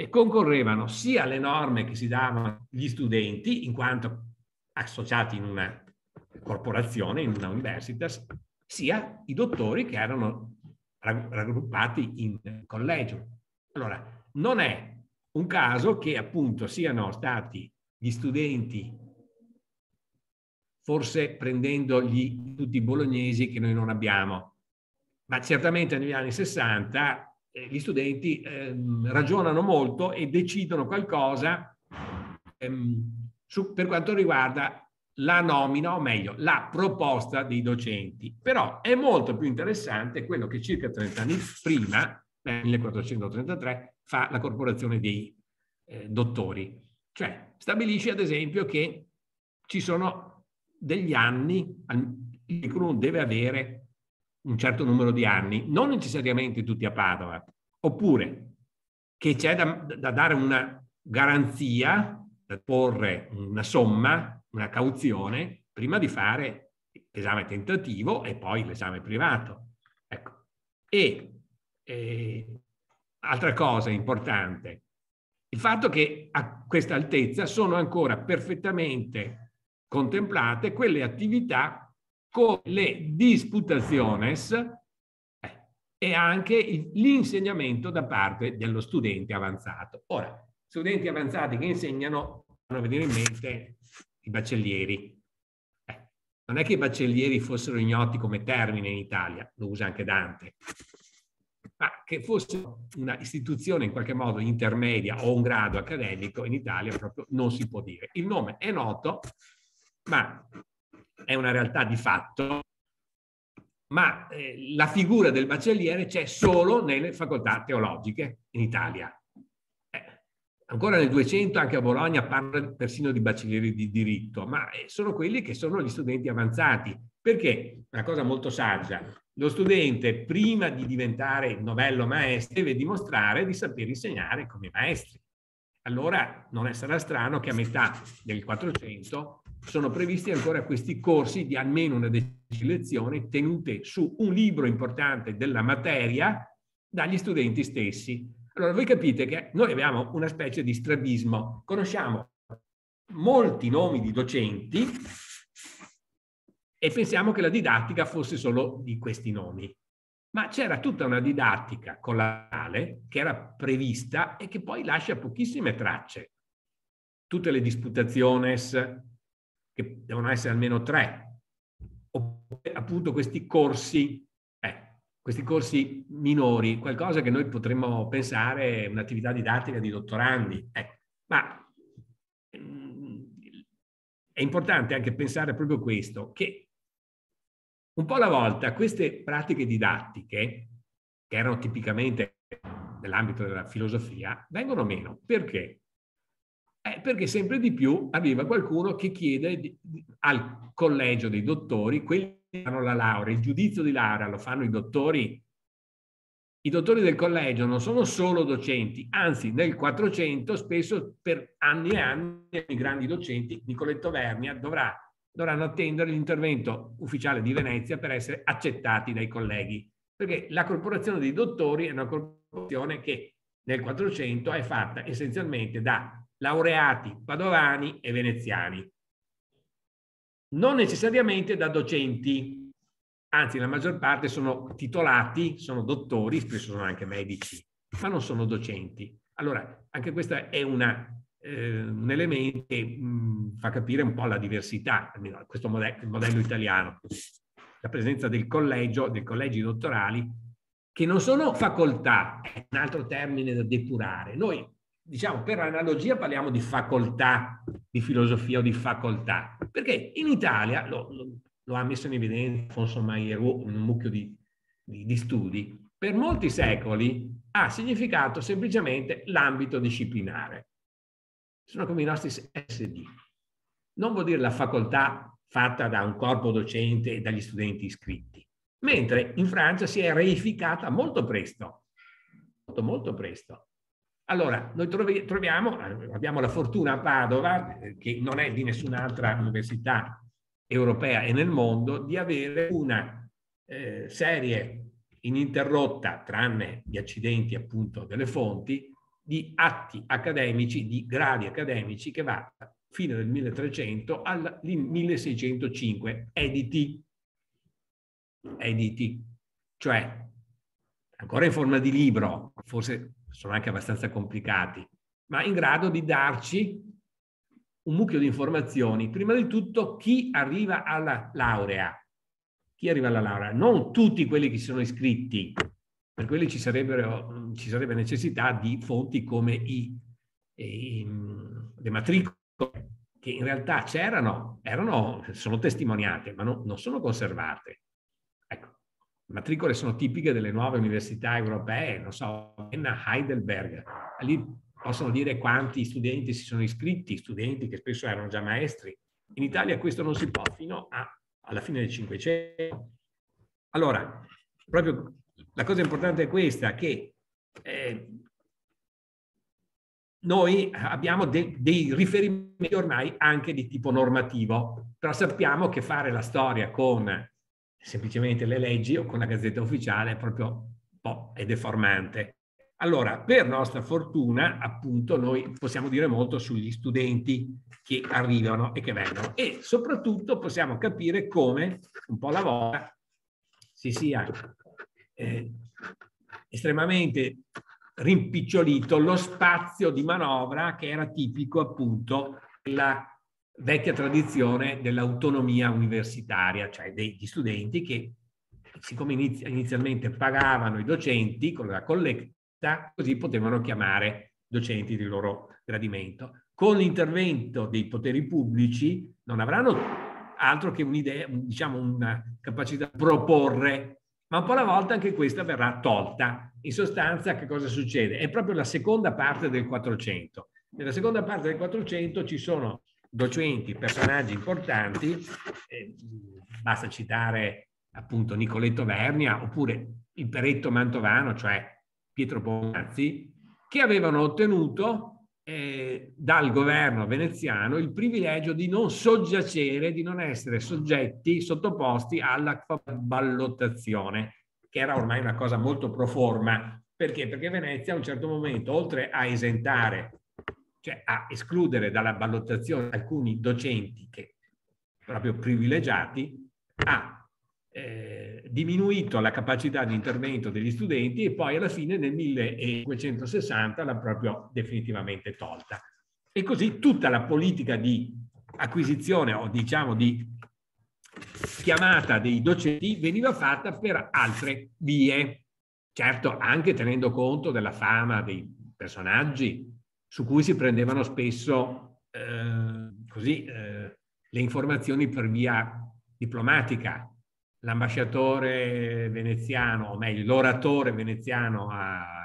e concorrevano sia le norme che si davano agli studenti, in quanto associati in una corporazione, in una universitas, sia i dottori che erano raggruppati in collegio. Allora, non è un caso che appunto siano stati gli studenti, forse prendendo gli tutti bolognesi che noi non abbiamo, ma certamente negli anni 60 eh, gli studenti ehm, ragionano molto e decidono qualcosa ehm, su, per quanto riguarda la nomina, o meglio, la proposta dei docenti. Però è molto più interessante quello che circa 30 anni prima, nel 1433, fa la corporazione dei eh, dottori. Cioè, stabilisce ad esempio che ci sono degli anni, il curriculum deve avere un certo numero di anni, non necessariamente tutti a Padova, oppure che c'è da, da dare una garanzia, da porre una somma, una cauzione, prima di fare l'esame tentativo e poi l'esame privato. Ecco. E eh, altra cosa importante, il fatto che a questa altezza sono ancora perfettamente contemplate quelle attività con le disputaciones eh, e anche l'insegnamento da parte dello studente avanzato. Ora, studenti avanzati che insegnano fanno venire in mente i baccellieri. Eh, non è che i baccellieri fossero ignoti come termine in Italia, lo usa anche Dante, ma che fosse una istituzione in qualche modo intermedia o un grado accademico in Italia proprio non si può dire. Il nome è noto, ma è una realtà di fatto, ma eh, la figura del baccelliere c'è solo nelle facoltà teologiche in Italia. Eh, ancora nel 200 anche a Bologna parla persino di baccellieri di diritto, ma eh, sono quelli che sono gli studenti avanzati. Perché? Una cosa molto saggia. Lo studente, prima di diventare novello maestro, deve dimostrare di saper insegnare come maestri. Allora non sarà strano che a metà del 400 sono previsti ancora questi corsi di almeno una decina di lezioni tenute su un libro importante della materia dagli studenti stessi. Allora voi capite che noi abbiamo una specie di strabismo, conosciamo molti nomi di docenti e pensiamo che la didattica fosse solo di questi nomi. Ma c'era tutta una didattica collaterale che era prevista e che poi lascia pochissime tracce. Tutte le disputaciones, che devono essere almeno tre, oppure appunto questi corsi, eh, questi corsi minori, qualcosa che noi potremmo pensare un'attività didattica di dottorandi. Ecco. Ma mm, è importante anche pensare proprio questo, che un po' alla volta queste pratiche didattiche, che erano tipicamente nell'ambito della filosofia, vengono meno. Perché? Eh, perché sempre di più arriva qualcuno che chiede al collegio dei dottori, quelli che hanno la laurea, il giudizio di laurea lo fanno i dottori. I dottori del collegio non sono solo docenti, anzi nel 400 spesso per anni e anni i grandi docenti, Nicoletto Vernia, dovrà, dovranno attendere l'intervento ufficiale di Venezia per essere accettati dai colleghi. Perché la corporazione dei dottori è una corporazione che nel 400 è fatta essenzialmente da laureati padovani e veneziani. Non necessariamente da docenti, anzi la maggior parte sono titolati, sono dottori, spesso sono anche medici, ma non sono docenti. Allora, anche questo è una, eh, un elemento che mh, fa capire un po' la diversità, almeno questo modello, modello italiano, la presenza del collegio, dei collegi dottorali, che non sono facoltà, è un altro termine da depurare. Noi diciamo, per analogia parliamo di facoltà di filosofia o di facoltà, perché in Italia, lo, lo, lo ha messo in evidenza Alfonso Maiero in un mucchio di, di, di studi, per molti secoli ha significato semplicemente l'ambito disciplinare. Sono come i nostri SD. Non vuol dire la facoltà fatta da un corpo docente e dagli studenti iscritti, mentre in Francia si è reificata molto presto, molto, molto presto. Allora, noi trovi, troviamo, abbiamo la fortuna a Padova, eh, che non è di nessun'altra università europea e nel mondo, di avere una eh, serie ininterrotta, tranne gli accidenti appunto delle fonti, di atti accademici, di gradi accademici che va da fine del 1300 al 1605, editi, editi, cioè ancora in forma di libro, forse sono anche abbastanza complicati, ma in grado di darci un mucchio di informazioni. Prima di tutto chi arriva alla laurea. Chi arriva alla laurea? Non tutti quelli che sono iscritti, per quelli ci, ci sarebbe necessità di fonti come i, i, le matricole, che in realtà c'erano, erano, sono testimoniate, ma no, non sono conservate matricole sono tipiche delle nuove università europee, non so, Heidelberg. Lì possono dire quanti studenti si sono iscritti, studenti che spesso erano già maestri. In Italia questo non si può fino a, alla fine del Cinquecento. Allora, proprio la cosa importante è questa, che eh, noi abbiamo de dei riferimenti ormai anche di tipo normativo, però sappiamo che fare la storia con semplicemente le leggi o con la gazzetta ufficiale proprio oh, è deformante. Allora, per nostra fortuna, appunto, noi possiamo dire molto sugli studenti che arrivano e che vengono e soprattutto possiamo capire come, un po' alla volta, si sia eh, estremamente rimpicciolito lo spazio di manovra che era tipico appunto della vecchia tradizione dell'autonomia universitaria, cioè degli studenti che, siccome inizialmente pagavano i docenti con la colletta, così potevano chiamare docenti di loro gradimento. Con l'intervento dei poteri pubblici non avranno altro che un'idea, diciamo una capacità di proporre, ma un po' alla volta anche questa verrà tolta. In sostanza che cosa succede? È proprio la seconda parte del 400. Nella seconda parte del 400 ci sono docenti, personaggi importanti, eh, basta citare appunto Nicoletto Vernia oppure il Peretto Mantovano, cioè Pietro Pomazzi, che avevano ottenuto eh, dal governo veneziano il privilegio di non soggiacere, di non essere soggetti, sottoposti alla ballottazione, che era ormai una cosa molto proforma. Perché? Perché Venezia a un certo momento, oltre a esentare cioè a escludere dalla ballottazione alcuni docenti che proprio privilegiati, ha eh, diminuito la capacità di intervento degli studenti e poi alla fine nel 1560 l'ha proprio definitivamente tolta. E così tutta la politica di acquisizione o diciamo di chiamata dei docenti veniva fatta per altre vie, certo anche tenendo conto della fama dei personaggi su cui si prendevano spesso eh, così, eh, le informazioni per via diplomatica. L'ambasciatore veneziano, o meglio, l'oratore veneziano a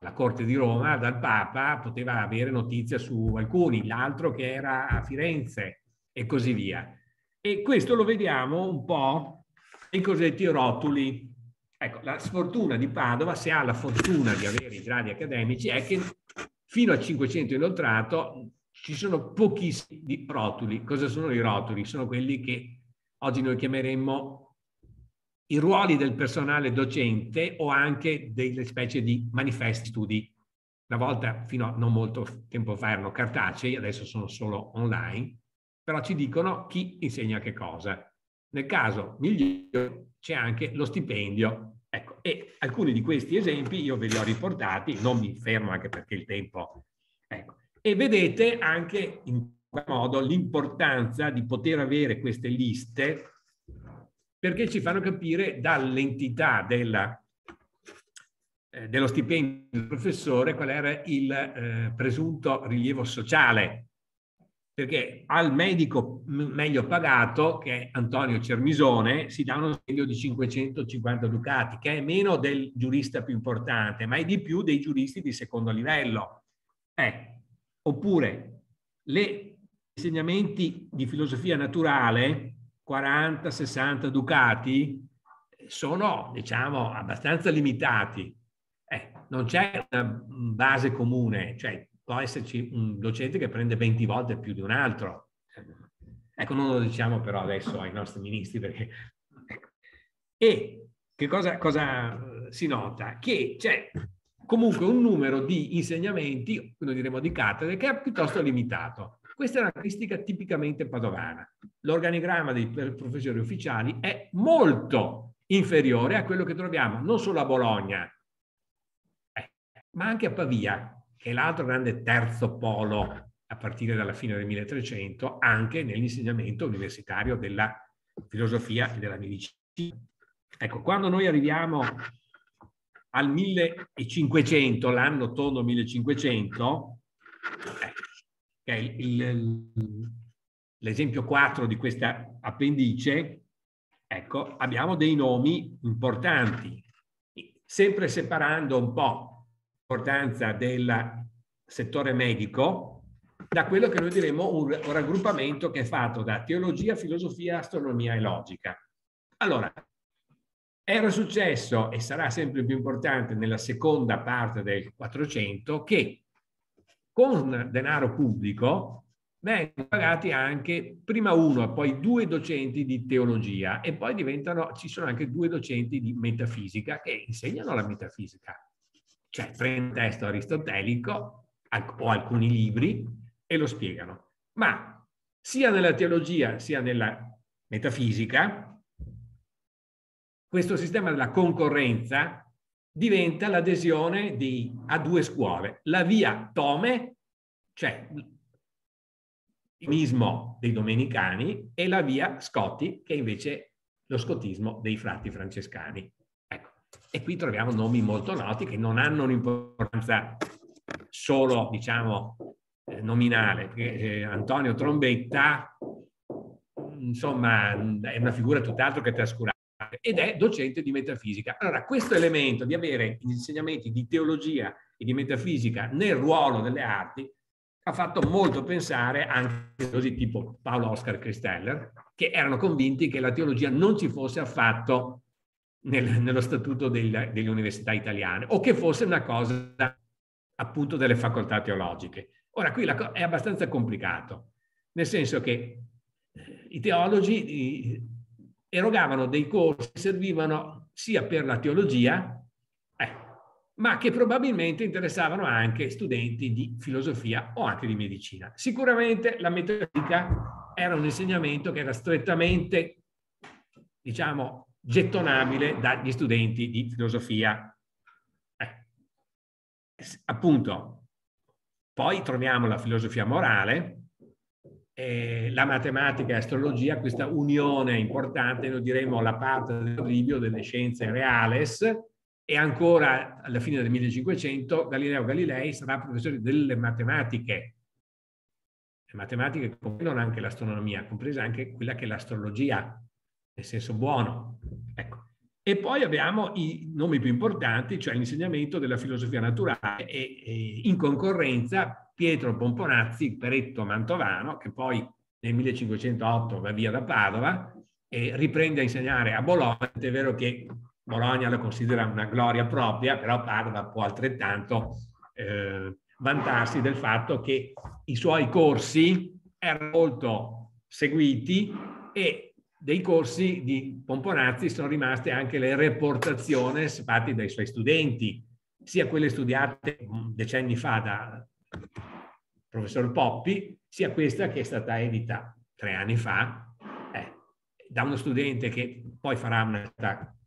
la corte di Roma dal Papa poteva avere notizia su alcuni, l'altro che era a Firenze e così via. E questo lo vediamo un po' nei cosiddetti rotuli. Ecco, la sfortuna di Padova, se ha la fortuna di avere i gradi accademici, è che fino al 500 inoltrato ci sono pochissimi rotuli. Cosa sono i rotuli? Sono quelli che oggi noi chiameremmo i ruoli del personale docente o anche delle specie di manifesti studi. Una volta, fino a non molto tempo fa, erano cartacei, adesso sono solo online, però ci dicono chi insegna che cosa. Nel caso migliore c'è anche lo stipendio. Ecco, e alcuni di questi esempi io ve li ho riportati, non mi fermo anche perché il tempo... Ecco. E vedete anche in qualche modo l'importanza di poter avere queste liste perché ci fanno capire dall'entità della, eh, dello stipendio del professore qual era il eh, presunto rilievo sociale. Perché al medico meglio pagato, che è Antonio Cermisone, si dà uno stipendio di 550 ducati, che è meno del giurista più importante, ma è di più dei giuristi di secondo livello. Eh, oppure gli insegnamenti di filosofia naturale 40, 60 ducati sono, diciamo, abbastanza limitati. Eh, non c'è una base comune, cioè può esserci un docente che prende 20 volte più di un altro. Ecco, non lo diciamo però adesso ai nostri ministri perché... Ecco. E che cosa, cosa si nota? Che c'è comunque un numero di insegnamenti, noi diremo di cattedre, che è piuttosto limitato. Questa è una caratteristica tipicamente padovana. L'organigramma dei professori ufficiali è molto inferiore a quello che troviamo non solo a Bologna, eh, ma anche a Pavia, che è l'altro grande terzo polo a partire dalla fine del 1300, anche nell'insegnamento universitario della filosofia e della medicina. Ecco, quando noi arriviamo al 1500, l'anno tondo 1500, eh, che è l'esempio 4 di questa appendice, ecco, abbiamo dei nomi importanti, sempre separando un po' l'importanza del settore medico da quello che noi diremo un, un raggruppamento che è fatto da teologia, filosofia, astronomia e logica. Allora, era successo e sarà sempre più importante nella seconda parte del 400 che con denaro pubblico vengono pagati anche prima uno e poi due docenti di teologia e poi diventano, ci sono anche due docenti di metafisica che insegnano la metafisica. Cioè prendono un testo aristotelico o alcuni libri e lo spiegano. Ma sia nella teologia sia nella metafisica, questo sistema della concorrenza diventa l'adesione a due scuole, la via Tome, cioè il dei domenicani, e la via Scotti, che è invece lo scotismo dei frati francescani. E qui troviamo nomi molto noti che non hanno un'importanza solo, diciamo, eh, nominale. Eh, Antonio Trombetta, insomma, è una figura tutt'altro che trascurata ed è docente di metafisica. Allora, questo elemento di avere insegnamenti di teologia e di metafisica nel ruolo delle arti ha fatto molto pensare anche così tipo Paolo Oscar Christeller, che erano convinti che la teologia non ci fosse affatto nel, nello statuto del, delle università italiane o che fosse una cosa appunto delle facoltà teologiche. Ora, qui la, è abbastanza complicato, nel senso che eh, i teologi erogavano dei corsi che servivano sia per la teologia, eh, ma che probabilmente interessavano anche studenti di filosofia o anche di medicina. Sicuramente la metodica era un insegnamento che era strettamente, diciamo, gettonabile dagli studenti di filosofia. Eh, appunto, poi troviamo la filosofia morale, eh, la matematica e astrologia, questa unione importante, noi diremo la parte dell'arrivio delle scienze reales, e ancora alla fine del 1500 Galileo Galilei sarà professore delle matematiche. Le matematiche comprendono anche l'astronomia, compresa anche quella che è l'astrologia, nel senso buono. Ecco. E poi abbiamo i nomi più importanti, cioè l'insegnamento della filosofia naturale e, e in concorrenza Pietro Pomponazzi, Peretto Mantovano, che poi nel 1508 va via da Padova e riprende a insegnare a Bologna, è vero che Bologna lo considera una gloria propria, però Padova può altrettanto eh, vantarsi del fatto che i suoi corsi erano molto seguiti e dei corsi di Pomponazzi sono rimaste anche le reportazioni fatte dai suoi studenti, sia quelle studiate decenni fa da professor Poppi, sia questa che è stata edita tre anni fa eh, da uno studente che poi farà una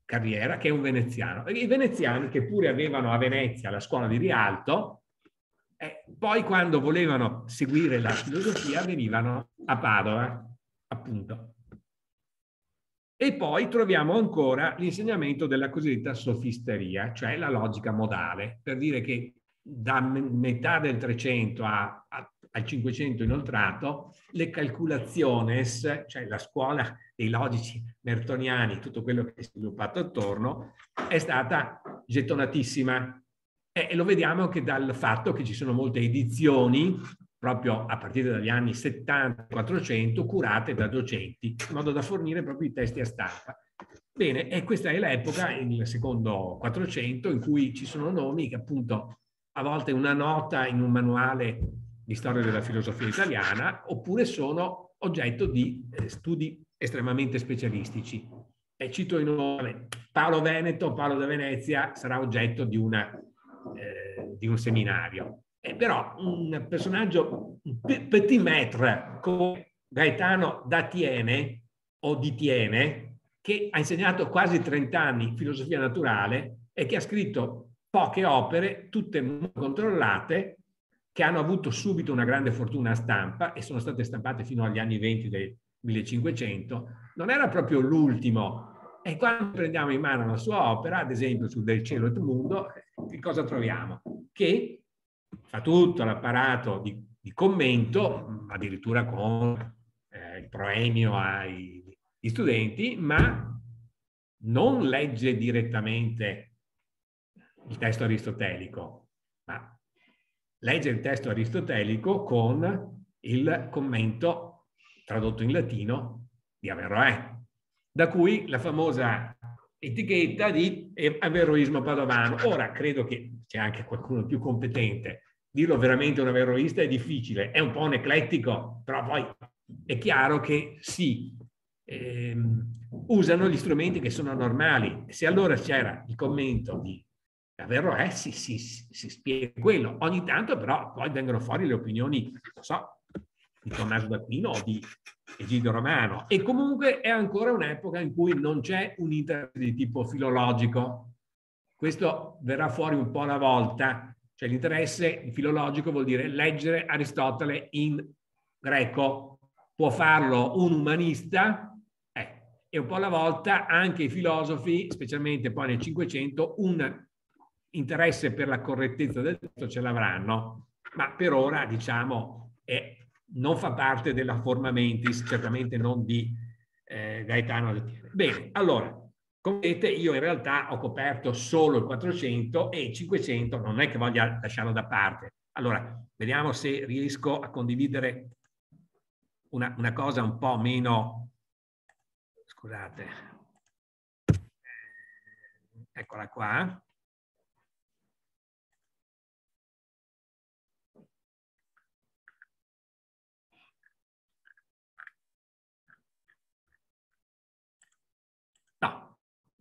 carriera, che è un veneziano. E I veneziani, che pure avevano a Venezia la scuola di Rialto, eh, poi quando volevano seguire la filosofia venivano a Padova, appunto. E poi troviamo ancora l'insegnamento della cosiddetta sofisteria, cioè la logica modale, per dire che da metà del 300 a, a, al 500 inoltrato, le calculazioni, cioè la scuola dei logici mertoniani, tutto quello che è sviluppato attorno, è stata gettonatissima. E lo vediamo anche dal fatto che ci sono molte edizioni proprio a partire dagli anni 70-400, curate da docenti, in modo da fornire proprio i testi a stampa. Bene, e questa è l'epoca, il secondo 400, in cui ci sono nomi che appunto a volte una nota in un manuale di storia della filosofia italiana, oppure sono oggetto di eh, studi estremamente specialistici. E cito in nome Paolo Veneto, Paolo da Venezia sarà oggetto di, una, eh, di un seminario. Eh, però un personaggio petit maître come Gaetano da Tiene o di Tiene, che ha insegnato quasi 30 anni filosofia naturale e che ha scritto poche opere, tutte controllate, che hanno avuto subito una grande fortuna a stampa e sono state stampate fino agli anni 20 del 1500, non era proprio l'ultimo. E quando prendiamo in mano la sua opera, ad esempio sul Del cielo e mondo, che cosa troviamo? Che fa tutto l'apparato di, di, commento, addirittura con eh, il proemio ai studenti, ma non legge direttamente il testo aristotelico, ma legge il testo aristotelico con il commento tradotto in latino di Averroè, da cui la famosa etichetta di averroismo padovano. Ora credo che c'è anche qualcuno più competente dirlo veramente un averroista è difficile, è un po' un eclettico, però poi è chiaro che sì, ehm, usano gli strumenti che sono normali. Se allora c'era il commento di Averroè, si, si, si spiega quello. Ogni tanto però poi vengono fuori le opinioni, non so, di Tommaso d'Aquino o di Egidio Romano. E comunque è ancora un'epoca in cui non c'è un interesse di tipo filologico. Questo verrà fuori un po' alla volta cioè l'interesse filologico vuol dire leggere Aristotele in greco. Può farlo un umanista eh, e un po' alla volta anche i filosofi, specialmente poi nel Cinquecento, un interesse per la correttezza del testo ce l'avranno, ma per ora diciamo è, non fa parte della forma mentis, certamente non di eh, Gaetano Lettiere. Bene, allora, come vedete io in realtà ho coperto solo il 400 e il 500 non è che voglia lasciarlo da parte. Allora, vediamo se riesco a condividere una, una cosa un po' meno... Scusate. Eccola qua.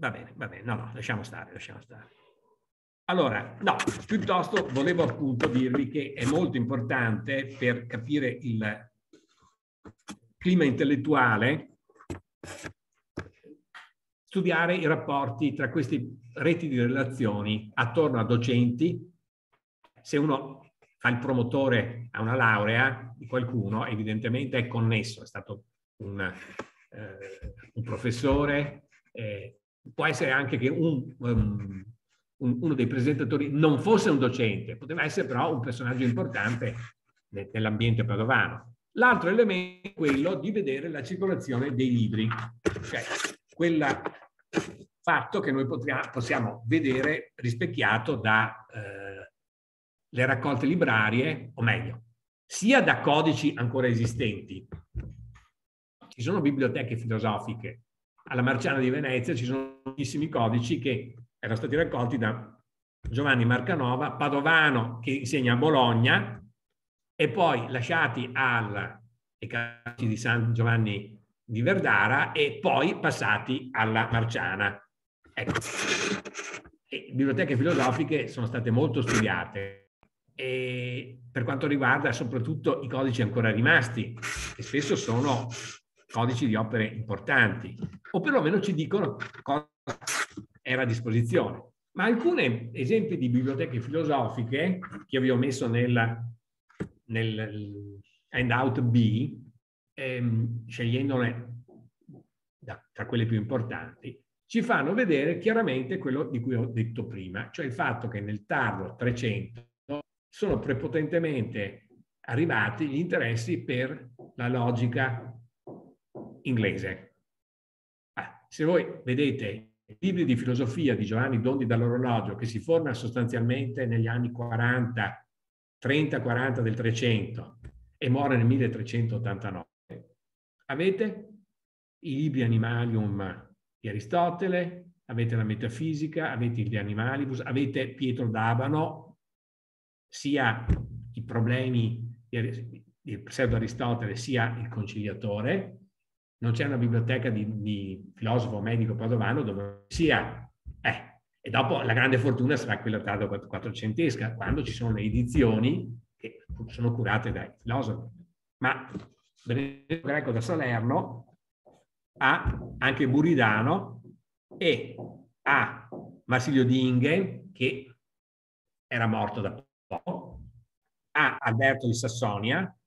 Va bene, va bene, no, no, lasciamo stare, lasciamo stare. Allora, no, piuttosto volevo appunto dirvi che è molto importante per capire il clima intellettuale studiare i rapporti tra queste reti di relazioni attorno a docenti. Se uno fa il promotore a una laurea di qualcuno, evidentemente è connesso, è stato un, eh, un professore, eh, può essere anche che un, um, un, uno dei presentatori non fosse un docente, poteva essere però un personaggio importante nell'ambiente padovano. L'altro elemento è quello di vedere la circolazione dei libri, cioè quella fatto che noi potriamo, possiamo vedere rispecchiato dalle eh, raccolte librarie, o meglio, sia da codici ancora esistenti. Ci sono biblioteche filosofiche. Alla Marciana di Venezia ci sono moltissimi codici che erano stati raccolti da Giovanni Marcanova, padovano che insegna a Bologna, e poi lasciati al, codici di San Giovanni di Verdara e poi passati alla Marciana. Ecco. Le biblioteche filosofiche sono state molto studiate e per quanto riguarda soprattutto i codici ancora rimasti, che spesso sono codici di opere importanti, o perlomeno ci dicono cosa era a disposizione. Ma alcuni esempi di biblioteche filosofiche che vi ho messo nel, nel handout B, ehm, scegliendone da, tra quelle più importanti, ci fanno vedere chiaramente quello di cui ho detto prima, cioè il fatto che nel tardo 300 sono prepotentemente arrivati gli interessi per la logica inglese. Ah, se voi vedete i libri di filosofia di Giovanni Dondi dall'orologio che si forma sostanzialmente negli anni 40, 30-40 del 300 e muore nel 1389, Avete i libri Animalium di Aristotele, avete la metafisica, avete gli Animalibus, avete Pietro d'Abano, sia i problemi di pseudo-Aristotele sia il conciliatore. Non c'è una biblioteca di, di filosofo medico padovano dove sia... Eh, e dopo la grande fortuna sarà quella tardo quattrocentesca, quando ci sono le edizioni che sono curate dai filosofi. Ma Benedetto Greco da Salerno, a anche Buridano e a Marsilio di Ingen, che era morto da poco, a Alberto di Sassonia,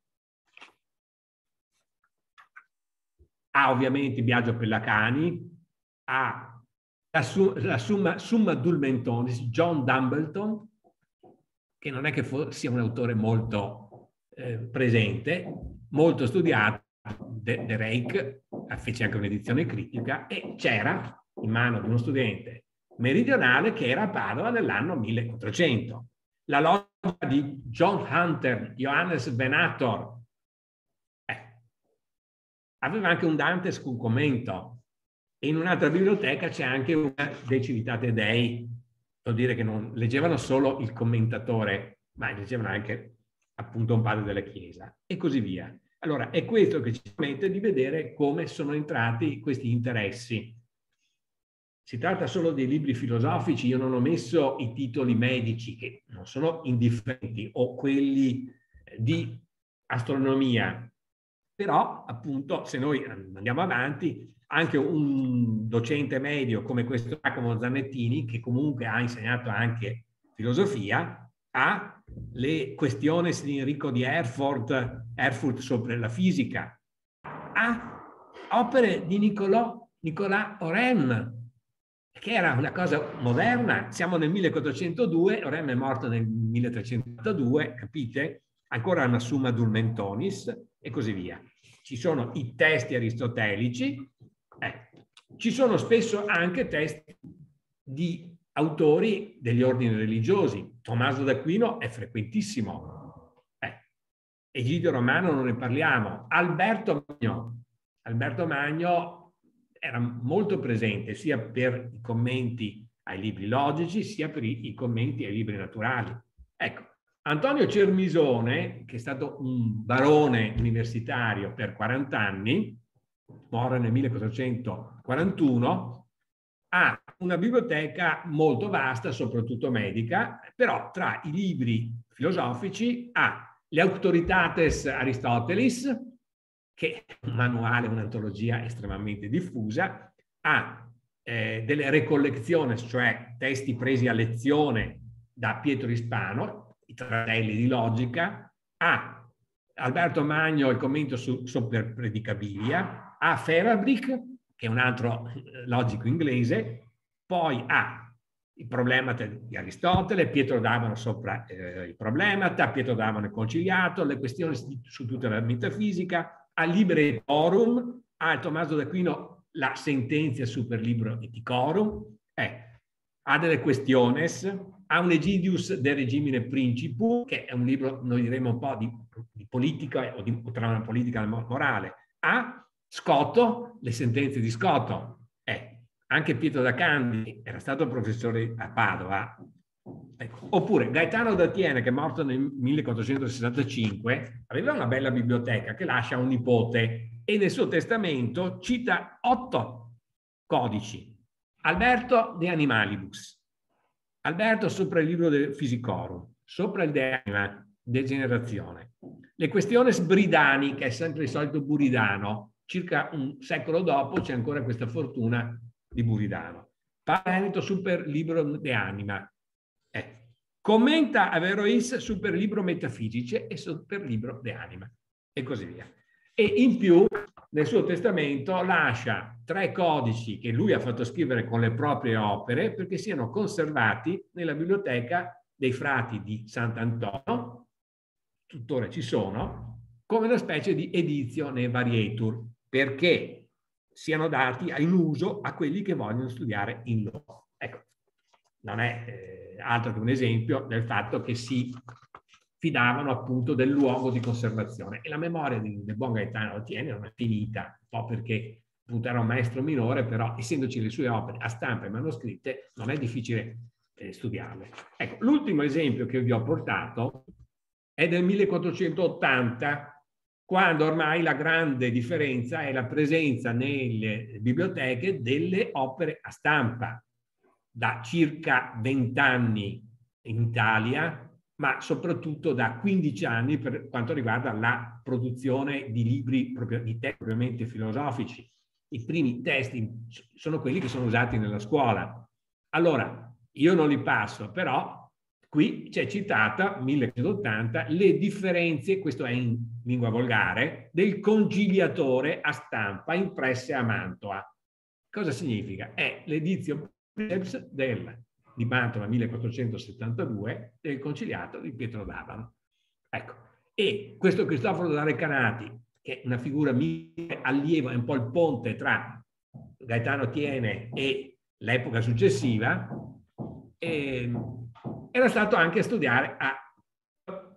a ovviamente Biagio Pellacani, a la, su, la summa, summa Dulmentonis, John Dumbleton, che non è che sia un autore molto eh, presente, molto studiato, De, De Reich fece anche un'edizione critica e c'era in mano di uno studente meridionale che era a Padova nell'anno 1400. La logica di John Hunter, Johannes Venator, eh, aveva anche un Dantes con commento e in un'altra biblioteca c'è anche una dei Civitate Dei, vuol dire che non leggevano solo il commentatore, ma leggevano anche appunto un padre della Chiesa e così via. Allora, è questo che ci permette di vedere come sono entrati questi interessi. Si tratta solo dei libri filosofici, io non ho messo i titoli medici che non sono indifferenti o quelli di astronomia, però appunto se noi andiamo avanti, anche un docente medio come questo Giacomo Zanettini, che comunque ha insegnato anche filosofia, ha le questioni di Enrico di Erfurt, Erfurt sopra la fisica, ha opere di Nicolò, Nicolas Oren, che era una cosa moderna. Siamo nel 1402, Oren è morto nel 1302, capite? Ancora una summa Dulmentonis e così via. Ci sono i testi aristotelici, eh, ci sono spesso anche testi di autori degli ordini religiosi. Tommaso d'Aquino è frequentissimo. Eh. Egidio Romano non ne parliamo. Alberto Magno. Alberto Magno era molto presente sia per i commenti ai libri logici sia per i, commenti ai libri naturali. Ecco, Antonio Cermisone, che è stato un barone universitario per 40 anni, muore nel 1441, ha una biblioteca molto vasta, soprattutto medica, però tra i libri filosofici ha le Autoritates Aristotelis, che è un manuale, un'antologia estremamente diffusa, ha eh, delle recollezioni, cioè testi presi a lezione da Pietro Ispano, i tratelli di logica, ha Alberto Magno il commento su Super Predicabilia, ha Ferabric, che è un altro eh, logico inglese, poi ha il problema di Aristotele, Pietro D'Avano sopra eh, il problemata, Pietro D'Avano è conciliato, le questioni su tutta la metafisica, ha Libre Etorum, ha Tommaso d'Aquino la sentenza super libro eticorum, Eh, ha delle questiones, ha un Egidius de regimine principu, che è un libro, noi diremo un po' di, di politica o, di, o tra una politica e una morale, ha Scotto, le sentenze di Scotto. Eh, anche Pietro da Candi era stato professore a Padova. Ecco. Oppure Gaetano d'Atiene, che è morto nel 1465, aveva una bella biblioteca che lascia un nipote e nel suo testamento cita otto codici Alberto De Animalibus. Alberto sopra il libro del Fisicorum, sopra il De Anima, Degenerazione. Le questioni Bridani, che è sempre il solito Buridano, circa un secolo dopo c'è ancora questa fortuna di Buridano. Parenito super libro de anima. Eh. Commenta Averrois super libro metafisice e super libro de anima. E così via. E in più nel suo testamento lascia tre codici che lui ha fatto scrivere con le proprie opere perché siano conservati nella biblioteca dei frati di Sant'Antonio, tuttora ci sono, come una specie di edizione varietur, perché siano dati in uso a quelli che vogliono studiare in loro. Ecco, non è eh, altro che un esempio del fatto che si fidavano appunto del luogo di conservazione. E la memoria di, del buon Gaetano Otiene non è finita, un po' perché appunto era un maestro minore, però essendoci le sue opere a stampa e manoscritte, non è difficile eh, studiarle. Ecco, l'ultimo esempio che vi ho portato è del 1480, quando ormai la grande differenza è la presenza nelle biblioteche delle opere a stampa. Da circa 20 anni in Italia ma soprattutto da 15 anni per quanto riguarda la produzione di libri proprio, di testi propriamente filosofici. I primi testi sono quelli che sono usati nella scuola. Allora, io non li passo, però qui c'è citata, 1980, le differenze, questo è in lingua volgare, del conciliatore a stampa impresse a Mantua. Cosa significa? È l'edizio del di Mantova 1472 del conciliato di Pietro d'Abano. Ecco. E questo Cristoforo da Recanati, che è una figura allievo, è un po' il ponte tra Gaetano Tiene e l'epoca successiva, e, era stato anche a studiare a,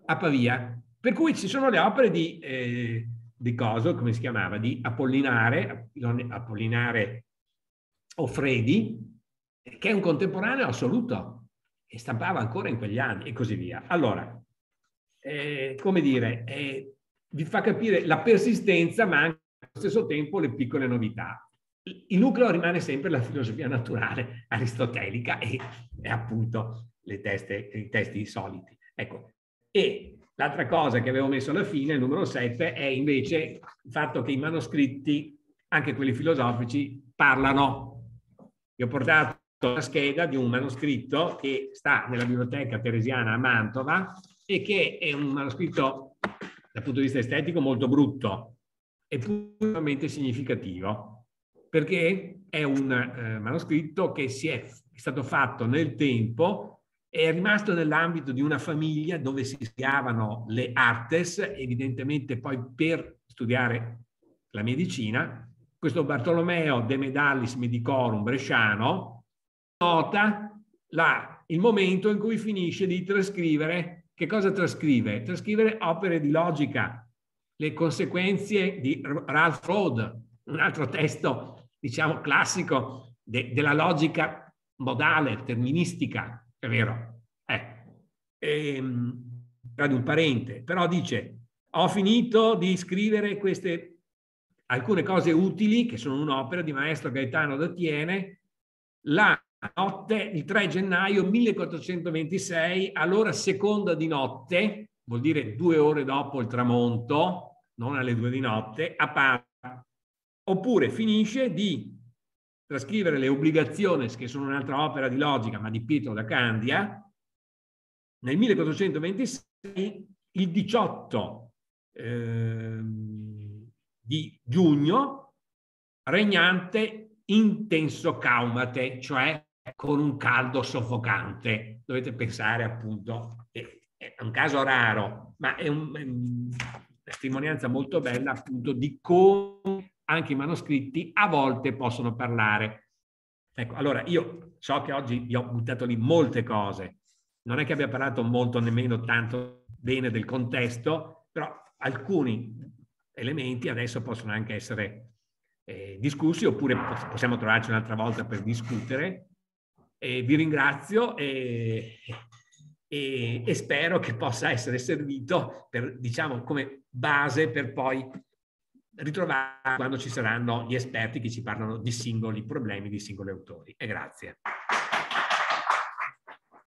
a, Pavia. Per cui ci sono le opere di, eh, di Coso, come si chiamava, di Apollinare, Apollinare Offredi, che è un contemporaneo assoluto e stampava ancora in quegli anni e così via. Allora, eh, come dire, eh, vi fa capire la persistenza, ma anche allo stesso tempo le piccole novità. Il nucleo rimane sempre la filosofia naturale aristotelica e, e appunto teste, i testi soliti. Ecco. E l'altra cosa che avevo messo alla fine, il numero 7, è invece il fatto che i manoscritti, anche quelli filosofici, parlano. Io ho portato la scheda di un manoscritto che sta nella biblioteca teresiana a Mantova e che è un manoscritto dal punto di vista estetico molto brutto e puramente significativo perché è un eh, manoscritto che si è, è stato fatto nel tempo è rimasto nell'ambito di una famiglia dove si studiavano le artes, evidentemente poi per studiare la medicina. Questo Bartolomeo de Medallis Medicorum bresciano, nota la, il momento in cui finisce di trascrivere, che cosa trascrive? Trascrivere opere di logica, le conseguenze di Ralph Rode, un altro testo, diciamo, classico de, della logica modale, terministica, è vero? Eh. Ehm, di un parente, però dice, ho finito di scrivere queste alcune cose utili, che sono un'opera di maestro Gaetano D'Atiene, la notte, il 3 gennaio 1426, all'ora seconda di notte, vuol dire due ore dopo il tramonto, non alle due di notte, a Padova. Oppure finisce di trascrivere le obbligazioni, che sono un'altra opera di logica, ma di Pietro da Candia, nel 1426, il 18 eh, di giugno, regnante intenso caumate, cioè con un caldo soffocante. Dovete pensare appunto, è un caso raro, ma è, un, è una testimonianza molto bella appunto di come anche i manoscritti a volte possono parlare. Ecco, allora io so che oggi vi ho buttato lì molte cose, non è che abbia parlato molto nemmeno tanto bene del contesto, però alcuni elementi adesso possono anche essere eh, discussi oppure possiamo trovarci un'altra volta per discutere. E vi ringrazio e, e, e, spero che possa essere servito per, diciamo, come base per poi ritrovare quando ci saranno gli esperti che ci parlano di singoli problemi, di singoli autori. E grazie.